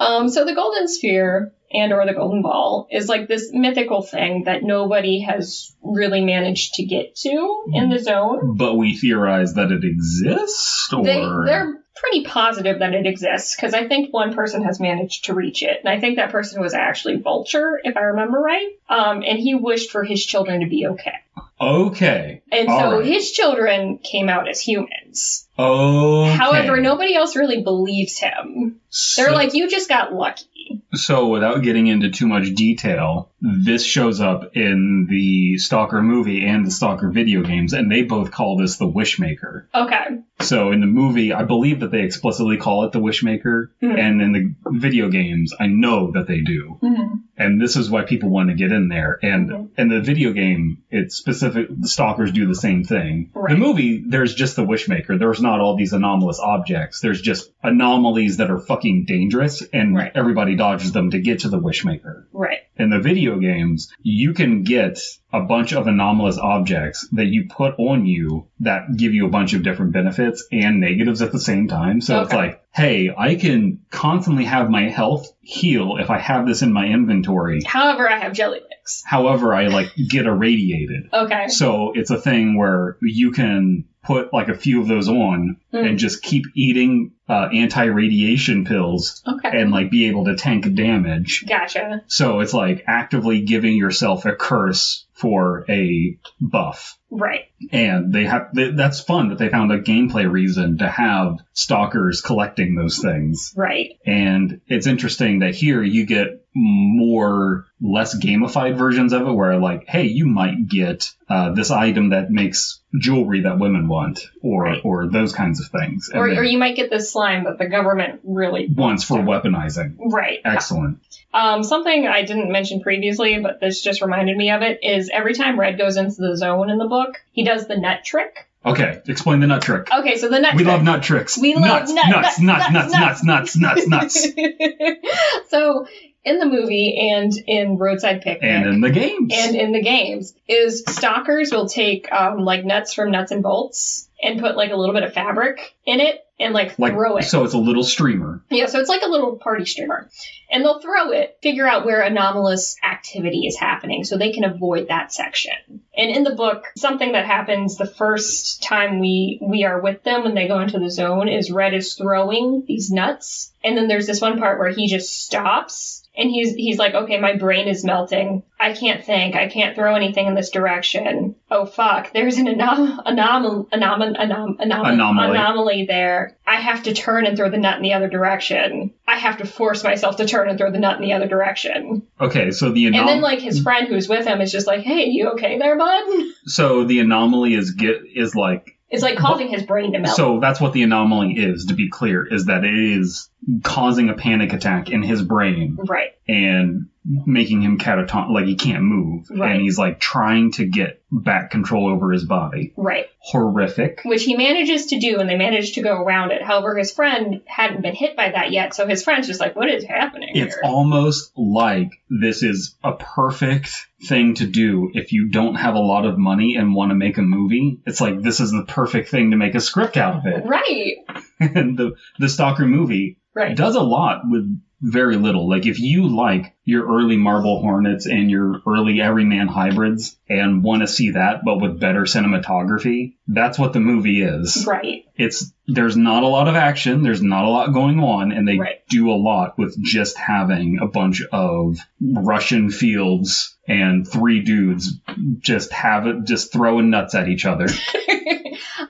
Um, so the golden sphere and or the golden ball is like this mythical thing that nobody has really managed to get to in the zone. But we theorize that it exists, or They, they're pretty positive that it exists because I think one person has managed to reach it, and I think that person was actually Vulture, if I remember right. Um, and he wished for his children to be okay. okay. And All so right. his children came out as humans. Okay. However, nobody else really believes him. So- They're like, you just got lucky. So, without getting into too much detail, this shows up in the Stalker movie and the Stalker video games, and they both call this the Wishmaker. Okay. So, in the movie, I believe that they explicitly call it the Wishmaker, Mhm. and in the video games, I know that they do. hmm And this is why people want to get in there. And Mhm. in the video game, it's specific. The stalkers do the same thing. Right. The movie, there's just the Wishmaker. There's not all these anomalous objects. There's just anomalies that are fucking dangerous, and Right. everybody dodges them to get to the Wishmaker. Right. In the video games, you can get a bunch of anomalous objects that you put on you that give you a bunch of different benefits and negatives at the same time. So it's like, hey, I can constantly have my health heal if I have this in my inventory. However, I have jelly mix. However, I like get irradiated. Okay. So it's a thing where you can put like a few of those on Mm. and just keep eating uh, anti-radiation pills Okay. and like be able to tank damage. Gotcha. So it's like actively giving yourself a curse for a buff. Right. And they have th- that's fun that they found a gameplay reason to have stalkers collecting those things. Right. And it's interesting that here you get more less gamified versions of it where like, hey, you might get uh, this item that makes jewelry that women want or Right. or those kinds of things. Or, or you might get this slime that the government really wants for weaponizing. Right. Excellent. Um, something I didn't mention previously, but this just reminded me of it, is every time Red goes into the zone in the book, he does the nut trick. Okay, explain the nut trick. Okay, so the nut We trick. love nut tricks. We love nuts, nut- nuts, nuts, nuts, nuts, nuts, nuts, nuts, nuts. (laughs) so in the movie and in Roadside Picnic And in the games. and in the games is stalkers will take um, like nuts from nuts and bolts and put like a little bit of fabric in it and like, like throw it. so it's a little streamer. Yeah, so it's like a little party streamer. And they'll throw it, figure out where anomalous activity is happening so they can avoid that section. And in the book, something that happens the first time we we are with them when they go into the zone is Red is throwing these nuts. And then there's this one part where he just stops and he's he's like, "Okay, my brain is melting. I can't think. I can't throw anything in this direction. Oh fuck, there's an anom- anom- anom- anom- anom- Anomaly. anomaly there. I have to turn and throw the nut in the other direction. I have to force myself to turn and throw the nut in the other direction. Okay, so the And then like his friend who's with him is just like, "Hey, you okay there, bud?" so the anomaly is get is like It's like causing his brain to melt. so that's what the anomaly is to be clear is that it is causing a panic attack in his brain right. and making him catatonic like he can't move Right. and he's like trying to get back control over his body. Right. Horrific. Which he manages to do and they manage to go around it. However, his friend hadn't been hit by that yet, so his friend's just like, "What is happening It's here?" almost like this is a perfect thing to do if you don't have a lot of money and want to make a movie. It's like this is the perfect thing to make a script out of it. right. and (laughs) the the Stalker movie Right. does a lot with very little. Like if you like your early Marble Hornets and your early Everyman hybrids and want to see that but with better cinematography, that's what the movie is. Right. It's there's not a lot of action, there's not a lot going on and they Right. do a lot with just having a bunch of Russian fields and three dudes just have it just throwing nuts at each other. (laughs)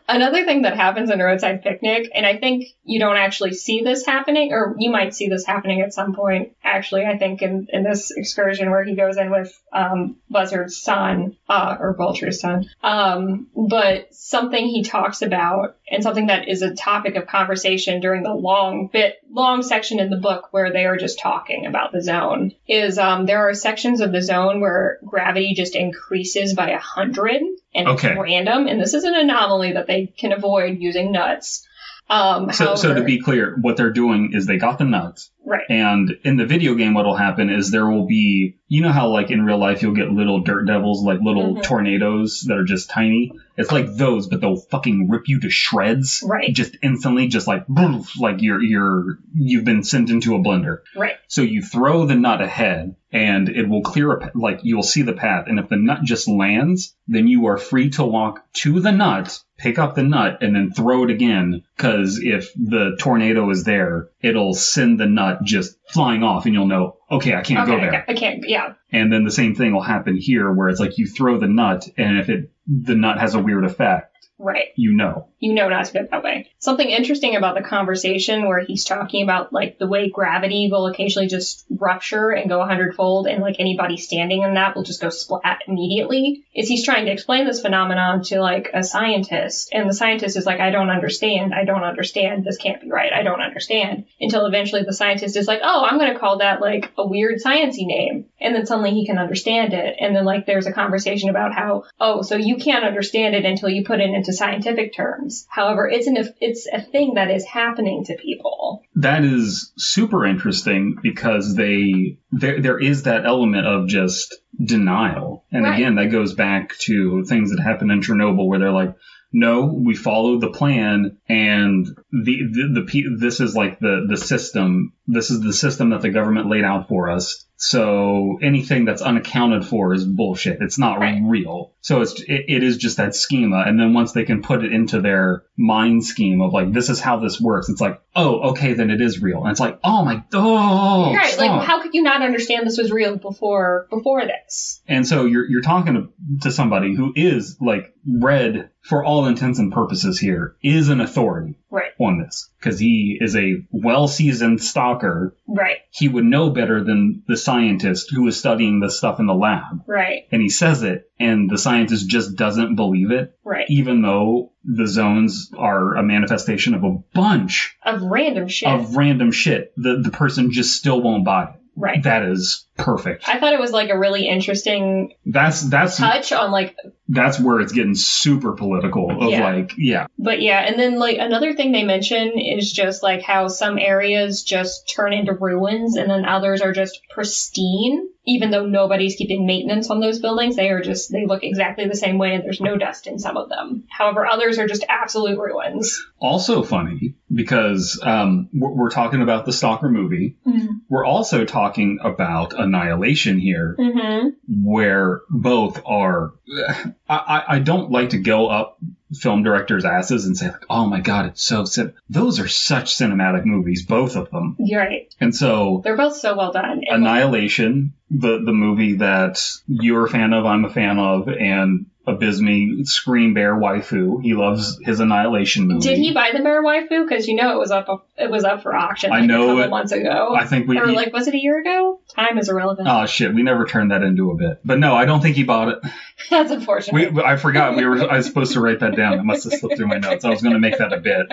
Another thing that happens in a Roadside Picnic, and I think you don't actually see this happening, or you might see this happening at some point, actually, I think in, in this excursion where he goes in with um, Buzzard's son, uh, or Vulture's son. Um, but something he talks about, and something that is a topic of conversation during the long bit, long section in the book where they are just talking about the zone, is um, there are sections of the zone where gravity just increases by a hundred and Okay. it's random, and this is an anomaly that they can avoid using nuts. Um, So, so to be clear, what they're doing is they got the nuts, right, and in the video game, what'll happen is there will be, you know how like in real life you'll get little dirt devils, like little Mhm. tornadoes that are just tiny. It's like those, but they'll fucking rip you to shreds, Right. Just instantly, just like boof, like you're you're you've been sent into a blender. right, So you throw the nut ahead, and it will clear a pa- like you'll see the path. And if the nut just lands, then you are free to walk to the nut, pick up the nut, and then throw it again. Because if the tornado is there, it'll send the nut just flying off, and you'll know, okay, I can't okay, go there. I I can't, yeah, And then the same thing will happen here, where it's like you throw the nut, and if it the nut has a weird effect, Right. you know. You know not to go that way. Something interesting about the conversation where he's talking about like the way gravity will occasionally just rupture and go a hundredfold and like anybody standing in that will just go splat immediately is he's trying to explain this phenomenon to like a scientist and the scientist is like, I don't understand. I don't understand. This can't be right. I don't understand until eventually the scientist is like, oh, I'm going to call that like a weird sciency name. And then suddenly he can understand it. And then like there's a conversation about how, oh, so you can't understand it until you put it into scientific terms. However, it's an, it's a thing that is happening to people. That is super interesting because they there there is that element of just denial. And Right. again, that goes back to things that happened in Chernobyl where they're like no, we followed the plan, and the the, the this is like the the system. This is the system that the government laid out for us. So anything that's unaccounted for is bullshit. It's not Right. real. So it's it, it is just that schema. And then once they can put it into their mind scheme of like this is how this works, it's like oh okay then it is real. And it's like oh my oh right. stop. Like, how could you not understand this was real before, before this? And so you're you're talking to, to somebody who is like read for all intents and purposes here is an authority Right. on this because he is a well seasoned stalker. Right. He would know better than the scientist who is studying the stuff in the lab. Right. And he says it, and the scientist just doesn't believe it, Right. even though the zones are a manifestation of a bunch Of random shit. of random shit. The the person just still won't buy it. right. That is perfect. I thought it was like a really interesting That's that's touch on like that's where it's getting super political of Yeah. like yeah But yeah, and then like another thing they mention is just like how some areas just turn into ruins and then others are just pristine. Even though nobody's keeping maintenance on those buildings, they are just, they look exactly the same way and there's no dust in some of them. However, others are just absolute ruins. also funny because um we're, we're talking about the stalker movie we're also talking about annihilation here Mm-hmm. where both are I, I, I don't like to go up film directors asses and say like oh my god it's so cin-. those are such cinematic movies both of them You're right. and so They're both so well done. Annihilation the the movie that you're a fan of i'm a fan of and Abysmii, Scream Bear waifu. He loves his Annihilation movie. did he buy the bear Waifu? Because you know it was up, it was up for auction. I know a couple it- months ago. I think we. or like, was it a year ago? Time is irrelevant. Oh shit, we never turned that into a bit. But no, I don't think he bought it. (laughs) That's unfortunate. We, I forgot we were. I was supposed to write that down. It must have slipped through my notes. I was going to make that a bit.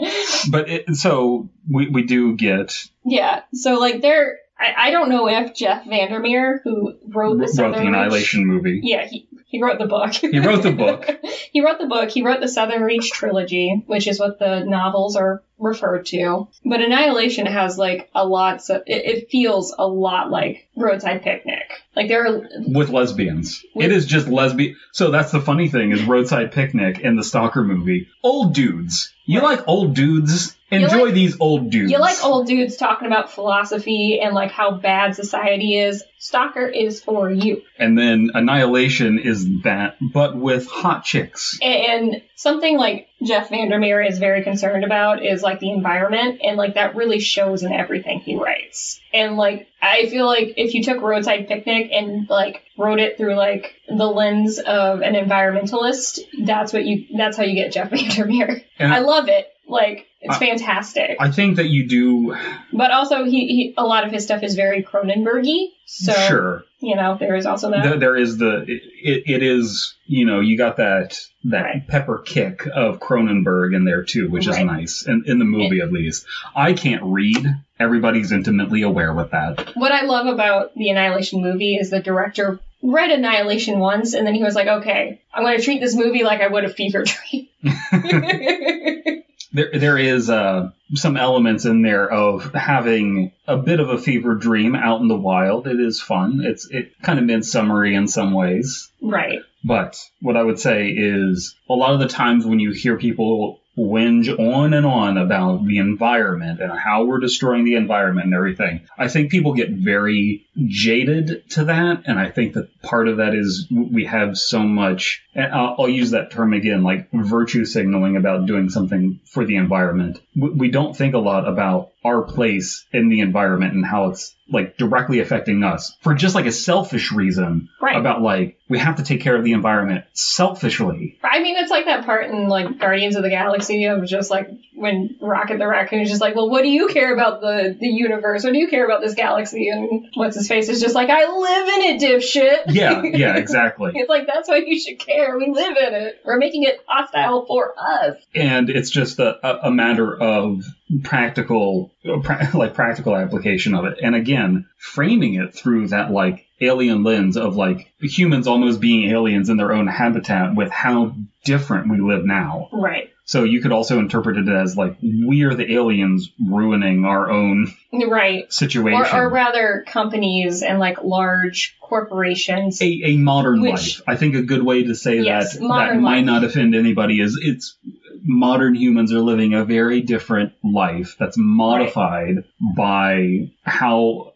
(laughs) But it, so we we do get Yeah. So like there, I, I don't know if Jeff Vandermeer, who wrote the wrote Southern the Reach- Annihilation movie. yeah, he he wrote the book. He wrote the book. (laughs) he wrote the book. He wrote the Southern Reach trilogy, which is what the novels are referred to. But Annihilation has like a lot. So it, it feels a lot like Roadside Picnic. Like there are with lesbians. With- it is just lesbian. So that's the funny thing is Roadside Picnic and the Stalker movie. Old dudes. You Right. like old dudes? Enjoy like- these old dudes. You like old dudes talking about philosophy and like how bad society is. Stalker is for you. And then Annihilation is that, but with hot chicks. And something like Jeff Vandermeer is very concerned about is like the environment and like that really shows in everything he writes. And like I feel like if you took Roadside Picnic and like wrote it through like the lens of an environmentalist, that's what you that's how you get Jeff (laughs) Vandermeer. And I love it. Like it's I- fantastic. I think that you do. but also he, he a lot of his stuff is very Cronenbergy. So sure. you know, there is also that. There, there is the it, it is you know you got that that Right. pepper kick of Cronenberg in there too, which is nice in, in the movie at least. I can't read. Everybody's intimately aware with that. what I love about the Annihilation movie is the director read Annihilation once and then he was like, okay, I'm going to treat this movie like I would a fever dream. (laughs) (laughs) There there is uh, some elements in there of having a bit of a fever dream out in the wild. It is fun. It's it kind of midsummery in some ways. right. But what I would say is a lot of the times when you hear people whinge on and on about the environment and how we're destroying the environment and everything, I think people get very jaded to that, and I think that part of that is we have so much. I'll, I'll use that term again, like virtue signaling about doing something for the environment. We don't think a lot about our place in the environment and how it's like directly affecting us for just like a selfish reason Right. about like we have to take care of the environment selfishly. I mean, it's like that part in like Guardians of the Galaxy of just like when Rocket the Raccoon is just like, well, what do you care about the the universe? What do you care about this galaxy? And what's his face is just like, I live in it, dipshit. Yeah, yeah, (laughs) exactly. It's like that's why you should care. We live in it. We're making it hostile for us. and it's just a, a, a matter of practical (laughs) like practical application of it and again framing it through that like alien lens of like humans almost being aliens in their own habitat with how different we live now Right. so you could also interpret it as like we are the aliens ruining our own Right. situation Or, or rather, companies and like large corporations. a, a modern Which- life. I think a good way to say Yes, that that modern might life. not offend anybody is it's modern humans are living a very different life that's modified by how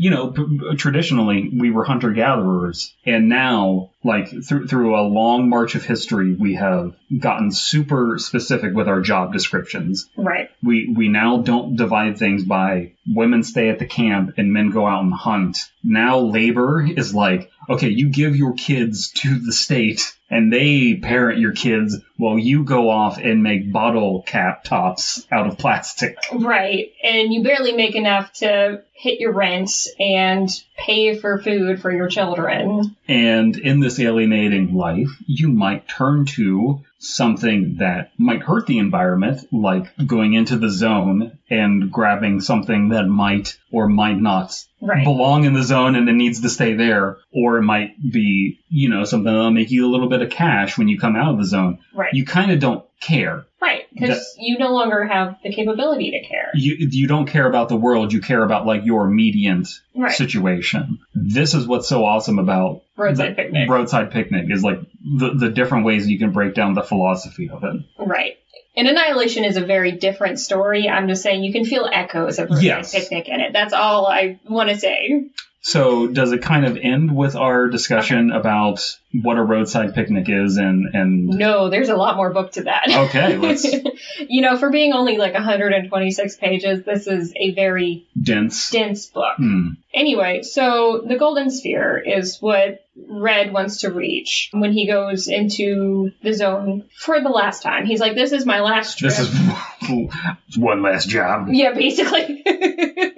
you know p- traditionally we were hunter gatherers and now like through through a long march of history we have gotten super specific with our job descriptions Right. we we now don't divide things by women stay at the camp and men go out and hunt. Now labor is like, okay, you give your kids to the state and they parent your kids while you go off and make bottle cap tops out of plastic. Right. And you barely make enough to hit your rent and pay for food for your children. And in this alienating life, you might turn to something that might hurt the environment, like going into the zone and grabbing something that might or might not Right. belong in the zone and it needs to stay there, or it might be, you know, something that'll make you a little bit of cash when you come out of the zone. Right. You kind of don't care. Right. Because you no longer have the capability to care. You you don't care about the world. You care about like your immediate Right. situation. This is what's so awesome about Roadside picnic. Roadside picnic is like the the different ways you can break down the philosophy of it. Right. And Annihilation is a very different story. I'm just saying you can feel echoes of Roadside Yes. Picnic in it. That's all I want to say. So does it kind of end with our discussion about what a roadside picnic is and and No, there's a lot more book to that. Okay, (laughs) let's- you know, for being only like 126 pages, this is a very dense? dense book. Hmm. Anyway, so the golden sphere is what Red wants to reach when he goes into the zone for the last time. He's like, "This is my last trip." This is (laughs) one last job. yeah, basically. (laughs)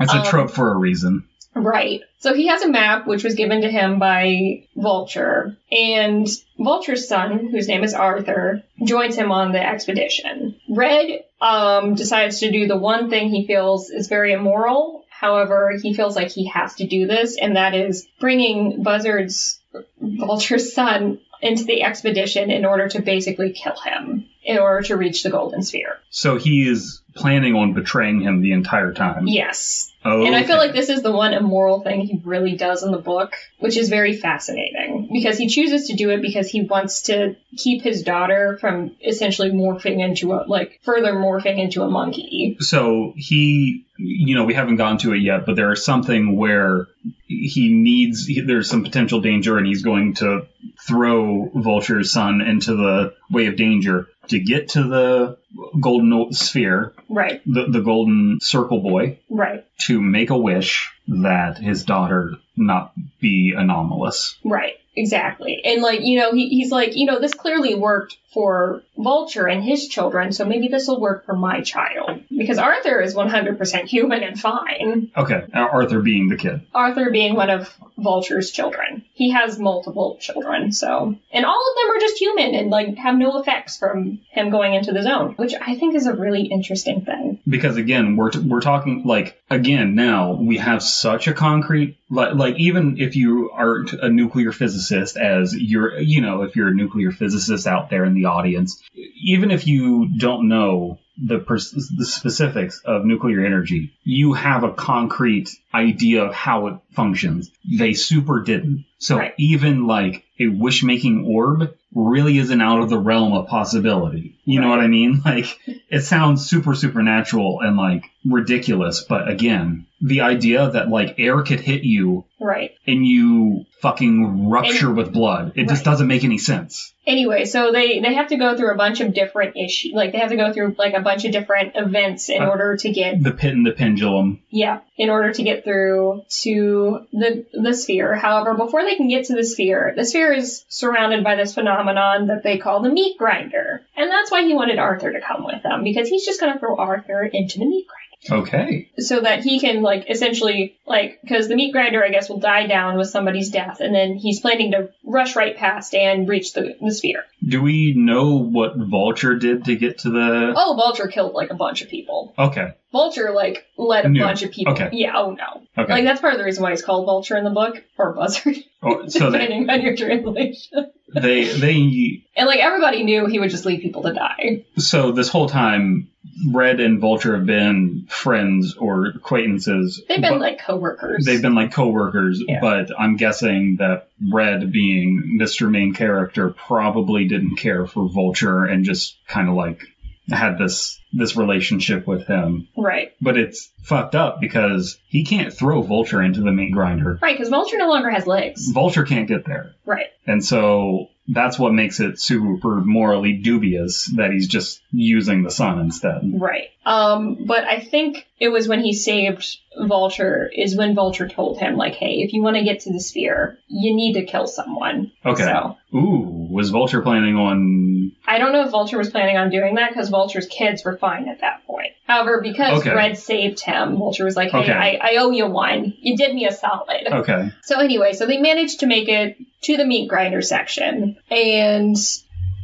It's a Um, trope for a reason. Right. So he has a map which was given to him by Vulture, and Vulture's son, whose name is Arthur, joins him on the expedition. Red um, decides to do the one thing he feels is very immoral. However, he feels like he has to do this, and that is bringing Buzzard's Vulture's son into the expedition in order to basically kill him in order to reach the Golden Sphere. So he is planning on betraying him the entire time. Yes. Oh, And I feel like this is the one immoral thing he really does in the book, which is very fascinating because he chooses to do it because he wants to keep his daughter from essentially morphing into a, like, further morphing into a monkey. So he, you know, we haven't gone to it yet, but there is something where he needs, he, there's some potential danger and he's going to throw Vulture's son into the way of danger to get to the golden sphere, Right, the, the golden circle boy, right, to make a wish that his daughter not be anomalous. right. Exactly. And like, you know, he, he's like, you know, this clearly worked for Vulture and his children, so maybe this will work for my child. Because Arthur is 100% human and fine. Okay, Arthur being the kid. Arthur being one of Vulture's children. He has multiple children, so. And all of them are just human and, like, have no effects from him going into the zone, which I think is a really interesting thing. because again we're t- we're talking like again now we have such a concrete like like even if you aren't a nuclear physicist as you're you know if you're a nuclear physicist out there in the audience. Even if you don't know the pers- the specifics of nuclear energy you have a concrete idea of how it functions. They super didn't. So Right. even like a wish making orb really isn't out of the realm of possibility. You know what i mean? (laughs) Like it sounds super supernatural and like ridiculous, but again, the idea that like air could hit you Right. and you fucking rupture And- with blood. It just doesn't make any sense. Anyway, so they they have to go through a bunch of different issues. Like they have to go through like a bunch of different events in Uh, order to get The pit and the pendulum. yeah, in order to get through to the the sphere. However, before they can get to the sphere, the sphere is surrounded by this phenomenon that they call the meat grinder. And that's why he wanted Arthur to come with them because he's just going to throw Arthur into the meat grinder Okay. so that he can like essentially like because the meat grinder I guess will die down with somebody's death and then he's planning to rush right past and reach the, the sphere. Do we know what Vulture did to get to the? Oh, Vulture killed like a bunch of people. Okay. Vulture like led a Knew. bunch of people. Okay. Yeah. Oh no. Okay. Like that's part of the reason why he's called Vulture in the book or Buzzard, Oh, (laughs) so they depending on your translation. they they And like everybody knew he would just leave people to die. so this whole time, Red and Vulture have been friends or acquaintances. They've been but like coworkers. they've been like coworkers, Yeah. but I'm guessing that Red, being Mr. Main Character, probably didn't care for Vulture and just kind of like had this this relationship with him. right. But it's fucked up because he can't throw Vulture into the meat grinder. Right, because Vulture no longer has legs. Vulture can't get there. Right. And so that's what makes it super morally dubious that he's just using the son instead. Right. Um, but I think it was when he saved Vulture is when Vulture told him, like, hey, if you want to get to the sphere, you need to kill someone. Okay. So Ooh, was Vulture planning on. I don't know if Vulture was planning on doing that because Vulture's kids were fine at that point. However, because Okay. Red saved him, Vulture was like, hey, Okay. I, I owe you one. You did me a solid. Okay. So anyway, so they managed to make it to the meat grinder section, and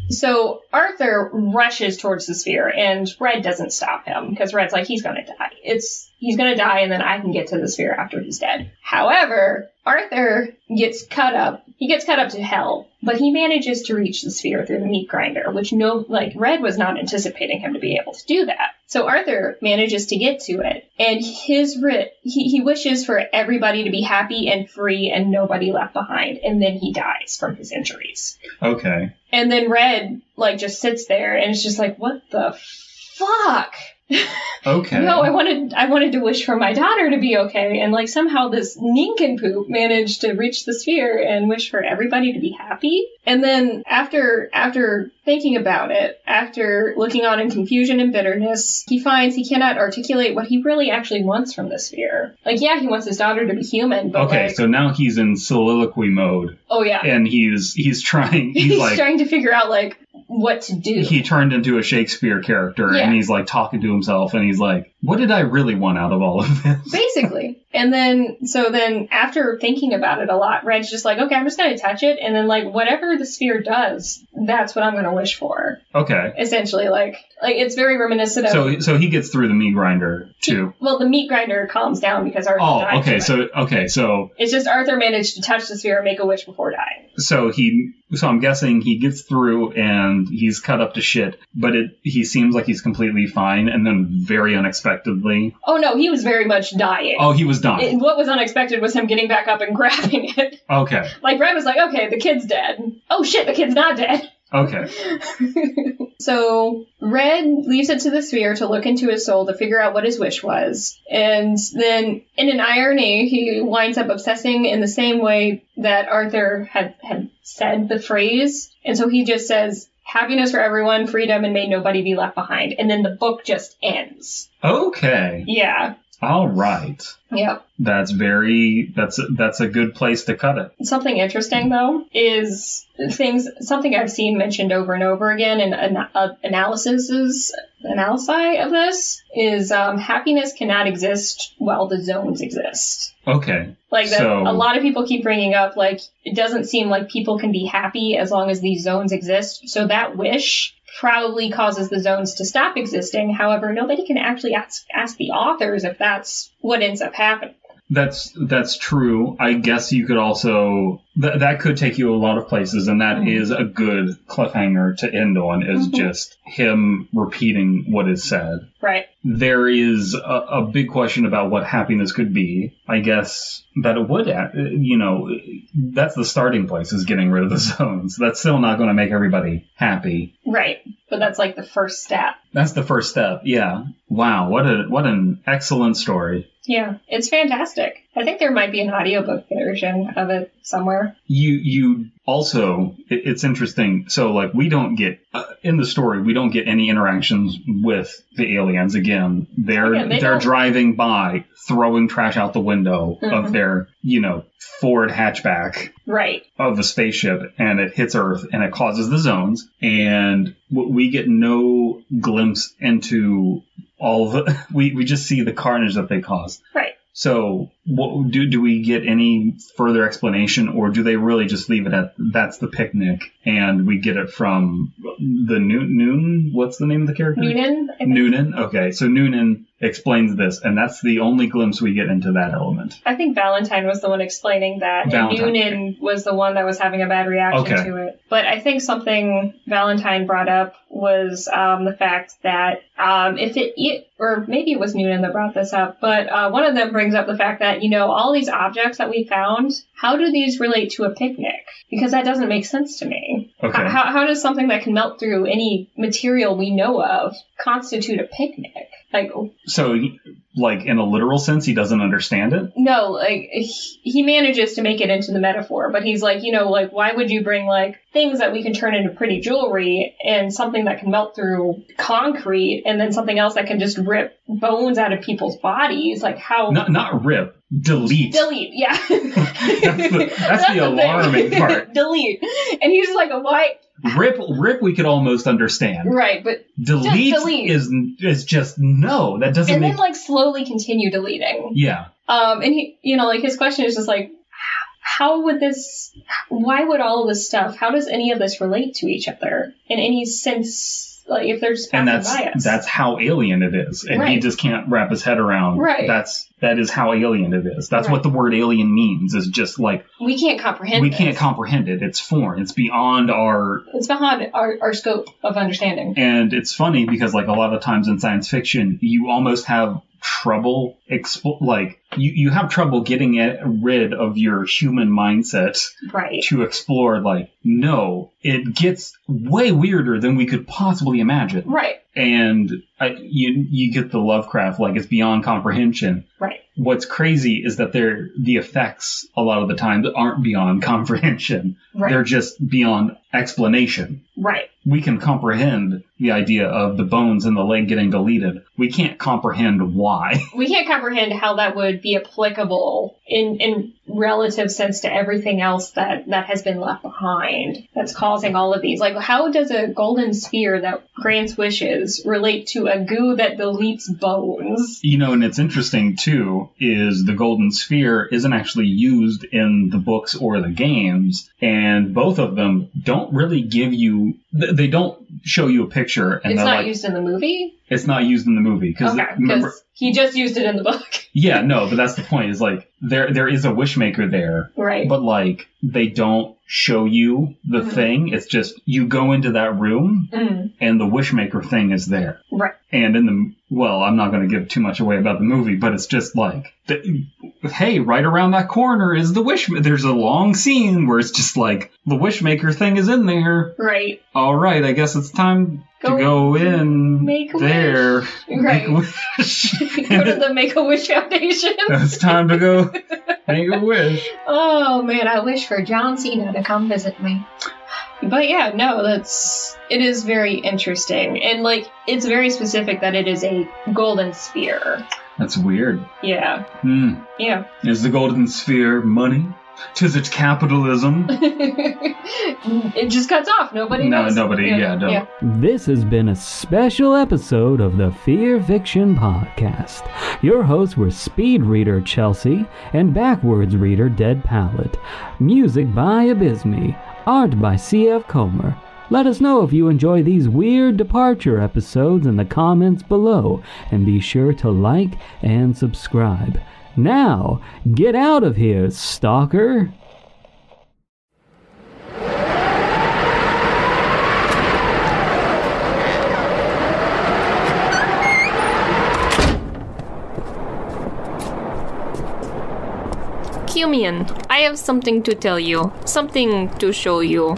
so Arthur rushes towards the sphere, and Red doesn't stop him because Red's like, he's gonna die. It's he's gonna die, and then I can get to the sphere after he's dead. However, Arthur gets cut up. He gets cut up to hell, but he manages to reach the sphere through the meat grinder, which no, like Red was not anticipating him to be able to do that. So Arthur manages to get to it, and his writ, he, he wishes for everybody to be happy and free and nobody left behind, and then he dies from his injuries. Okay. And then Red, like, just sits there and it's just like, what the fuck? Okay. No, I wanted I wanted to wish for my daughter to be okay, and like somehow this nincompoop managed to reach the sphere and wish for everybody to be happy. And then after after thinking about it, after looking on in confusion and bitterness, he finds he cannot articulate what he really actually wants from the sphere. Like, yeah, he wants his daughter to be human, but Okay, like, so now he's in soliloquy mode, oh yeah, and he's he's trying. (laughs) He's he's like trying to figure out like what to do. he turned into a Shakespeare character, Yeah. and he's like talking to himself, and he's like, "What did I really want out of all of this?" Basically. And then, so then after thinking about it a lot, Red's just like, okay, I'm just going to touch it. And then, like, whatever the sphere does, that's what I'm going to wish for. Okay. Essentially, like, like it's very reminiscent of. So so he gets through the meat grinder too. well, the meat grinder calms down because Arthur Oh, okay. So okay, so it's just Arthur managed to touch the sphere and make a wish before dying. so he so I'm guessing he gets through and he's cut up to shit, but it he seems like he's completely fine, and then very unexpectedly, Oh no, he was very much dying. oh, he was It- what was unexpected was him getting back up and (laughs) grabbing it. Okay, Like Red was like, okay, the kid's dead. Oh shit, the kid's not dead. okay, (laughs) so Red leaves it to the sphere to look into his soul to figure out what his wish was. And then in an irony, he winds up obsessing in the same way that Arthur had, had said the phrase. And so he just says, happiness for everyone, freedom, and may nobody be left behind. And then the book just ends. okay. Yeah. All right. Yep. That's very that's that's a good place to cut it. Something interesting though is things something I've seen mentioned over and over again in an, uh, analyses analysi of this is um, happiness cannot exist while the zones exist. Okay. Like that, So- a lot of people keep bringing up like it doesn't seem like people can be happy as long as these zones exist. So that wish probably causes the zones to stop existing. However, nobody can actually ask ask the authors if that's what ends up happening. That's that's true. I guess you could also th- that could take you a lot of places, and that is Mhm. a good cliffhanger to end on. Is Mhm. just him repeating what is said. Right. There is a, a big question about what happiness could be. I guess that it would, you know, that's the starting place is getting rid of the (laughs) zones. That's still not going to make everybody happy. Right. But that's like the first step. That's the first step. Yeah. Wow. What a what an excellent story. Yeah, it's fantastic. I think there might be an audiobook version of it somewhere. You you also it, it's interesting. So like we don't get uh, in the story we don't get any interactions with the aliens. Again, they're Yeah, they are driving by, throwing trash out the window Mhm. of their you know Ford hatchback Right. of the spaceship and it hits Earth and it causes the zones and we get no glimpse into all the (laughs) we, we just see the carnage that they cause. Right. So what, do do we get any further explanation or do they really just leave it at that's the picnic and we get it from the noon noon what's the name of the character? Noonan? Noonan. Okay, so Noonan explains this and that's the only glimpse we get into that element. I think Valentine was the one explaining that, Valentine. and Noonan was the one that was having a bad reaction Okay. to it. But I think something Valentine brought up was um, the fact that um, if it, it, or maybe it was Noonan that brought this up, but uh, one of them brings up the fact that you know all these objects that we found, how do these relate to a picnic? Because that doesn't make sense to me. Okay. How, how does something that can melt through any material we know of constitute a picnic? Like, So like in a literal sense he doesn't understand it? no, like he manages to make it into the metaphor, but he's like, you know, like why would you bring like things that we can turn into pretty jewelry and something that can melt through concrete and then something else that can just rip bones out of people's bodies? Like how Not not rip, delete. delete? Yeah, (laughs) That's the- (laughs) that's the thing. alarming part. (laughs) delete, and he's just like, why? Rip rip we could almost understand. Right, but Delete, delete. is is just no. That doesn't and make then like slowly continue deleting. yeah. Um, and he, you know, like his question is just like, how would this, why would all of this stuff, how does any of this relate to each other in any sense? Like if they're just And that's by us. that's how alien it is, and he just can't wrap his head around. Right. That's that is how alien it is. That's Right. what the word alien means. Is just like we can't comprehend. we this. can't comprehend it. It's foreign. It's beyond our It's beyond our, our scope of understanding. And it's funny because like a lot of times in science fiction, you almost have trouble expo- like you, you have trouble getting it, rid of your human mindset Right. to explore like no it gets way weirder than we could possibly imagine Right. And I, you you get the lovecraft like it's beyond comprehension Right. What's crazy is that they're the effects a lot of the time aren't beyond (laughs) comprehension Right. they're just beyond explanation right. we can comprehend the idea of the bones in the leg getting deleted. We can't comprehend why. (laughs) We can't comprehend how that would be applicable in, in relative sense to everything else that, that has been left behind that's causing all of these. Like, how does a golden sphere that grants wishes relate to a goo that deletes bones? You know, and it's interesting too, is the golden sphere isn't actually used in the books or the games, and both of them don't really give you. They don't show you a picture, and It's not like, used in the movie? It's not used in the movie. Because Okay, remember, he just used it in the book. (laughs) yeah, no, but that's the point, is like, there there is a wishmaker there, right. but like, they don't show you the Mhm. thing. It's just, you go into that room, Mm, and the wishmaker thing is there. right. And in the well, I'm not going to give too much away about the movie, but it's just like, the, hey, right around that corner is the wish. There's a long scene where it's just like the wishmaker thing is in there. Right. All right, I guess it's time Go to go in make there. wish. Make a wish. (laughs) Go to the Make a Wish Foundation. (laughs) it's time to go (laughs) make a wish. Oh man, I wish for John Cena to come visit me. But yeah, no, that's it is very interesting. And like it's very specific that it is a golden sphere. That's weird. Yeah. Hmm. Yeah. Is the golden sphere money? Tis it capitalism? (laughs) it just cuts off. Nobody No, knows. nobody- yeah, no. This has been a special episode of the Fear Fiction Podcast. Your hosts were Speed Reader Chelsea and Backwards Reader Dead Palette. Music by Abysmii. Art by C.F. Comer. Let us know if you enjoy these weird departure episodes in the comments below, and be sure to like and subscribe. Now, get out of here, stalker! Cumian, I have something to tell you, something to show you.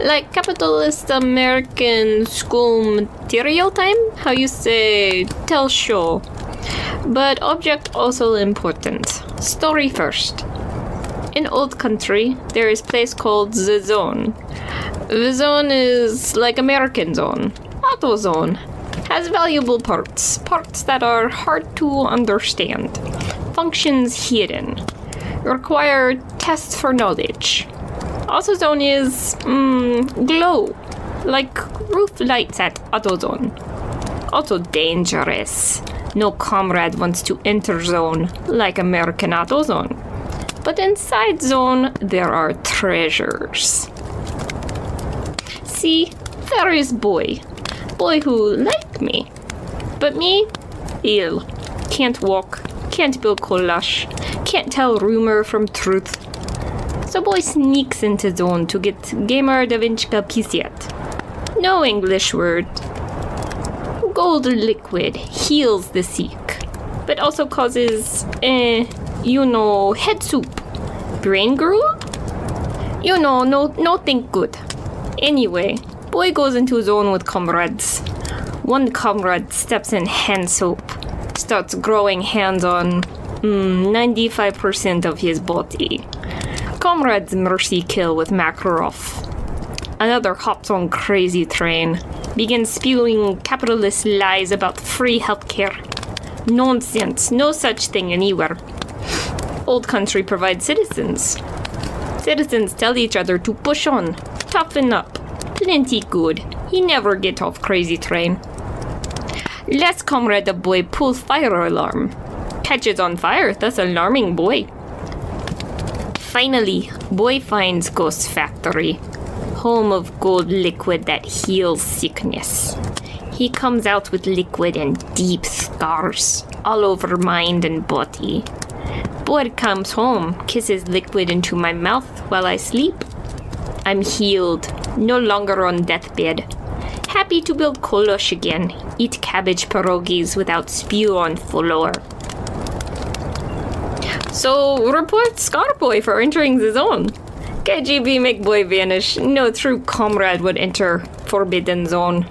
like capitalist American school material time. How you say tell show. But object also important. Story first. In old country, there is place called the zone. The zone is like American zone, auto zone. Has valuable parts, parts that are hard to understand. Functions hidden. Require tests for knowledge. AutoZone is mm, glow, like roof lights at AutoZone. Also dangerous. No comrade wants to enter zone like American AutoZone. But inside zone, there are treasures. See, there is boy. Boy who like me. But me, ill. Can't walk, can't build collage, can't tell rumor from truth. So boy sneaks into zone to get Gamer Da Vinci Pisiat. No English word. Gold liquid heals the sick, but also causes, eh, you know, head soup. Brain gruel? You know, no, no good. Anyway, boy goes into zone with comrades. One comrade steps in hand soap, starts growing hands on mm, 95% of his body. Comrade's mercy kill with Makarov. Another hops on crazy train, begins spewing capitalist lies about free healthcare. Nonsense, no such thing anywhere. Old country provides citizens. Citizens tell each other to push on, toughen up. Plenty good. He never get off crazy train. Last comrade of boy pulls fire alarm. Catches on fire, thus alarming boy. Finally, boy finds Ghost Factory, home of gold liquid that heals sickness. He comes out with liquid and deep scars all over mind and body. Boy comes home, kisses liquid into my mouth while I sleep. I'm healed, no longer on deathbed. Happy to build kolosh again, eat cabbage pierogies without spew on floor. So, report Scarboy for entering the zone. KGB make boy vanish. No true comrade would enter forbidden zone.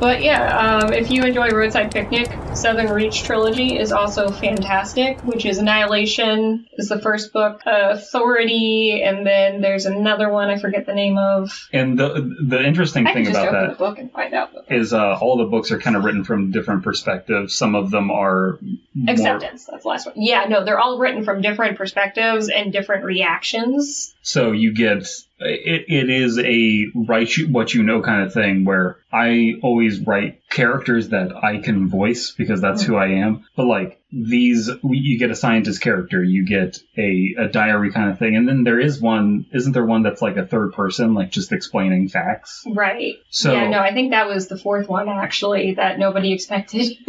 But yeah, um, if you enjoy Roadside Picnic, Southern Reach trilogy is also fantastic, which is Annihilation is the first book, uh, Authority, and then there's another one I forget the name of. And the the interesting I thing about that the book and find out. is uh, all the books are kind of written from different perspectives. Some of them are more, Acceptance. That's the last one. Yeah, no, they're all written from different perspectives and different reactions. so you get it, it is a write what you know kind of thing where I always write characters that I can voice because that's who I am. But like these, you get a scientist character, you get a, a diary kind of thing, and then there is one. Isn't there one that's like a third person, like just explaining facts? Right. So yeah, no, I think that was the fourth one actually that nobody expected. (laughs)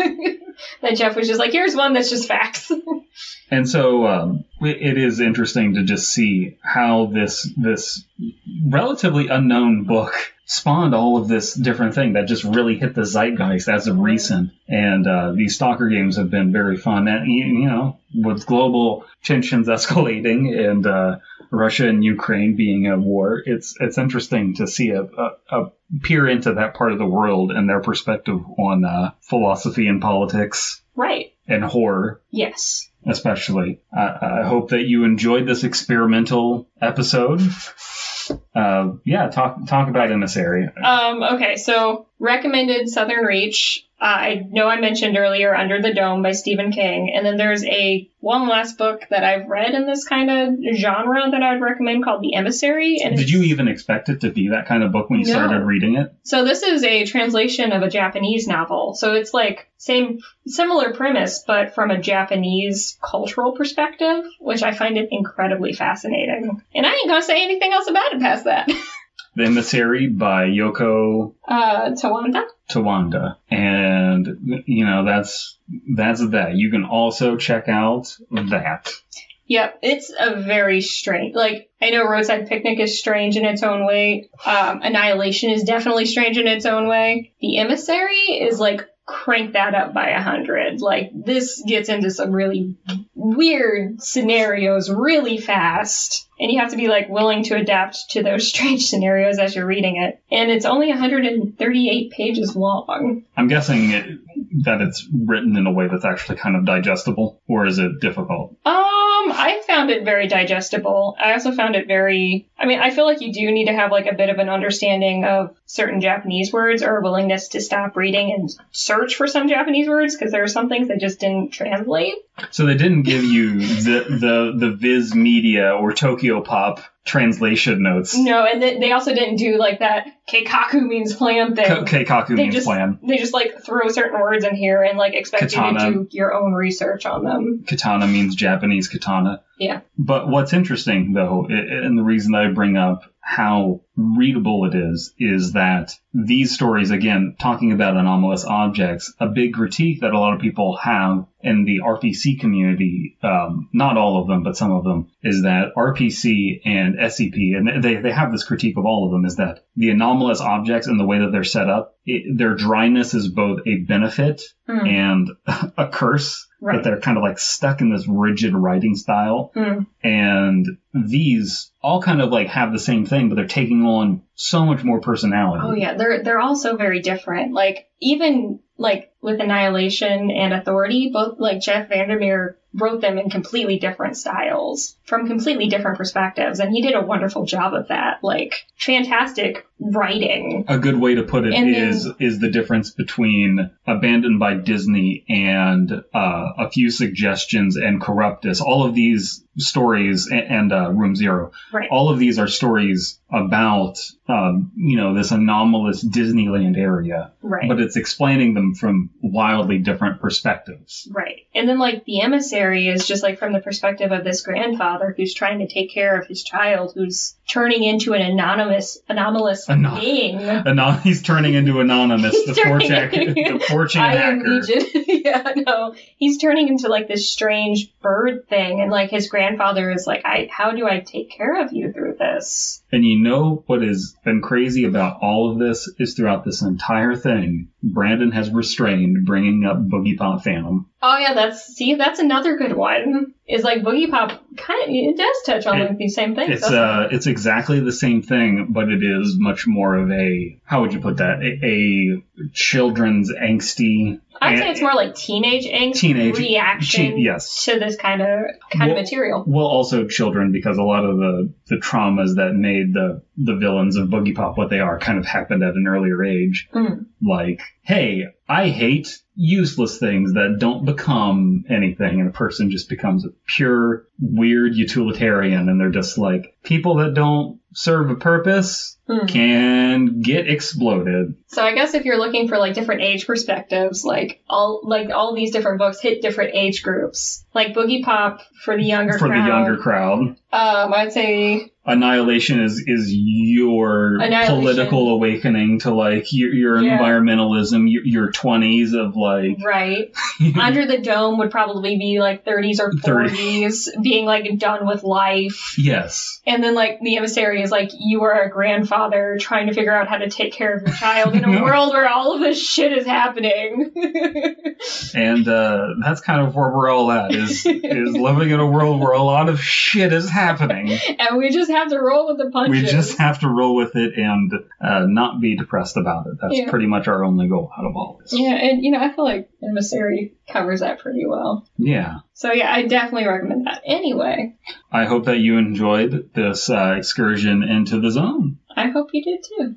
that Jeff was just like, here's one that's just facts. (laughs) And so um, it it is interesting to just see how this this relatively unknown book spawned all of this different thing that just really hit the zeitgeist as of recent. And uh, these stalker games have been very fun. And you know, with global tensions (laughs) escalating and uh, Russia and Ukraine being at war, it's it's interesting to see a, a, a peer into that part of the world and their perspective on uh, philosophy and politics right. and horror Yes. especially. I, I hope that you enjoyed this experimental episode. Uh, yeah, talk talk about Emissary. Um, okay, so recommended Southern Reach. Uh, I know I mentioned earlier Under the Dome by Stephen King, and then there's a one last book that I've read in this kind of genre that I'd recommend called The Emissary. And Did you even expect it to be that kind of book when you No. started reading it? So this is a translation of a Japanese novel. So it's like same similar premise, but from a Japanese cultural perspective, which I find it incredibly fascinating. And I ain't gonna say anything else about it past that. (laughs) The Emissary by Yoko Uh, Tawanda. Tawanda, and you know that's that's that. You can also check out that. Yep, it's a very strange. Like I know Roadside Picnic is strange in its own way. Um, Annihilation is definitely strange in its own way. The Emissary is like crank that up by a hundred. Like this gets into some really weird scenarios really fast. And you have to be like willing to adapt to those (laughs) strange scenarios as you're reading it. And it's only 138 pages long. I'm guessing it, that it's written in a way that's actually kind of digestible, or is it difficult? Um, I found it very digestible. I also found it very, I mean, I feel like you do need to have like a bit of an understanding of certain Japanese words or a willingness to stop reading and search for some Japanese words because there are some things that just didn't translate. So they didn't give you the the the Viz Media or Tokyo Pop translation notes. No, and th- they also didn't do like that keikaku means plan thing. K- Keikaku they means just plan. they just like throw certain words in here and like expect you to do your own research on them. Katana means Japanese katana. Yeah. But what's interesting, though, and the reason that I bring up how readable it is, is that these stories, again, talking about anomalous objects, a big critique that a lot of people have in the RPC community, um, not all of them, but some of them, is that RPC and SCP, and they, they have this critique of all of them, is that the anomalous objects and the way that they're set up, it, their dryness is both a benefit Hmm. and (laughs) a curse. Right. That they're kind of like stuck in this rigid writing style Hmm. and these all kind of like have the same thing, but they're taking on so much more personality. Oh yeah, they're they're all so very different. Like even like with Annihilation and Authority, both like Jeff Vandermeer wrote them in completely different styles from completely different perspectives, and he did a wonderful job of that. Like fantastic writing. A good way to put it And then- is is the difference between Abandoned by Disney and uh, A Few Suggestions and Corruptus. All of these stories and, and uh, Room Zero, Right. all of these are stories about um, you know this anomalous Disneyland area, Right. but it's explaining them from wildly different perspectives. Right. And then like the emissary is just like from the perspective of this grandfather who's trying to take care of his child who's turning into an anonymous anomalous Ano- being. Anon- (laughs) he's turning into anonymous, the 4chan, (laughs) the 4chan I am hacker. (laughs) Yeah, no. He's turning into like this strange bird thing and like his grandfather is like, I how do I take care of you through this? And you know what has been crazy about all of this is throughout this entire thing, Brandon has restrained bringing up Boogie Pop Phantom. Oh yeah, that's see, that's another good one. Is like Boogie Pop kind of it does touch on It- like these same things. It's uh, it? it's exactly the same thing, but it is much more of a how would you put that? A, a children's angsty. I'd say it's more like teenage angst Teenage- reaction teen- yes. to this kind of kind Well- of material. Well, also children, because a lot of the, the traumas that made the, the villains of Boogie Pop what they are kind of happened at an earlier age. Mm. Like, hey, I hate useless things that don't become anything, and a person just becomes a pure, weird utilitarian, and they're just like, people that don't serve a purpose Hmm. can get exploded. So I guess if you're looking for like different age perspectives, like all like all these different books hit different age groups. Like Boogie Pop for the younger For crowd. the younger crowd, Um, I'd say annihilation is is your political awakening to like your, your Yeah. environmentalism, your, 20s of like right. (laughs) Under the Dome would probably be like 30s or 30. 40s, being like done with life. yes, And then like the emissary is like you are a grandfather trying to figure out how to take care of your child in a No. (laughs) world where all of this shit is happening. (laughs) and uh, that's kind of where we're all at is is (laughs) living in a world where a lot of shit is happening. and we just have to roll with the punches. We just have to roll with it and uh, not be depressed about it. That's Yeah. pretty much our only goal out of all this. Yeah, and you know, I feel like Emissary covers that pretty well. Yeah. So yeah, I definitely recommend that. Anyway, I hope that you enjoyed this uh, excursion into the zone. I hope you do too.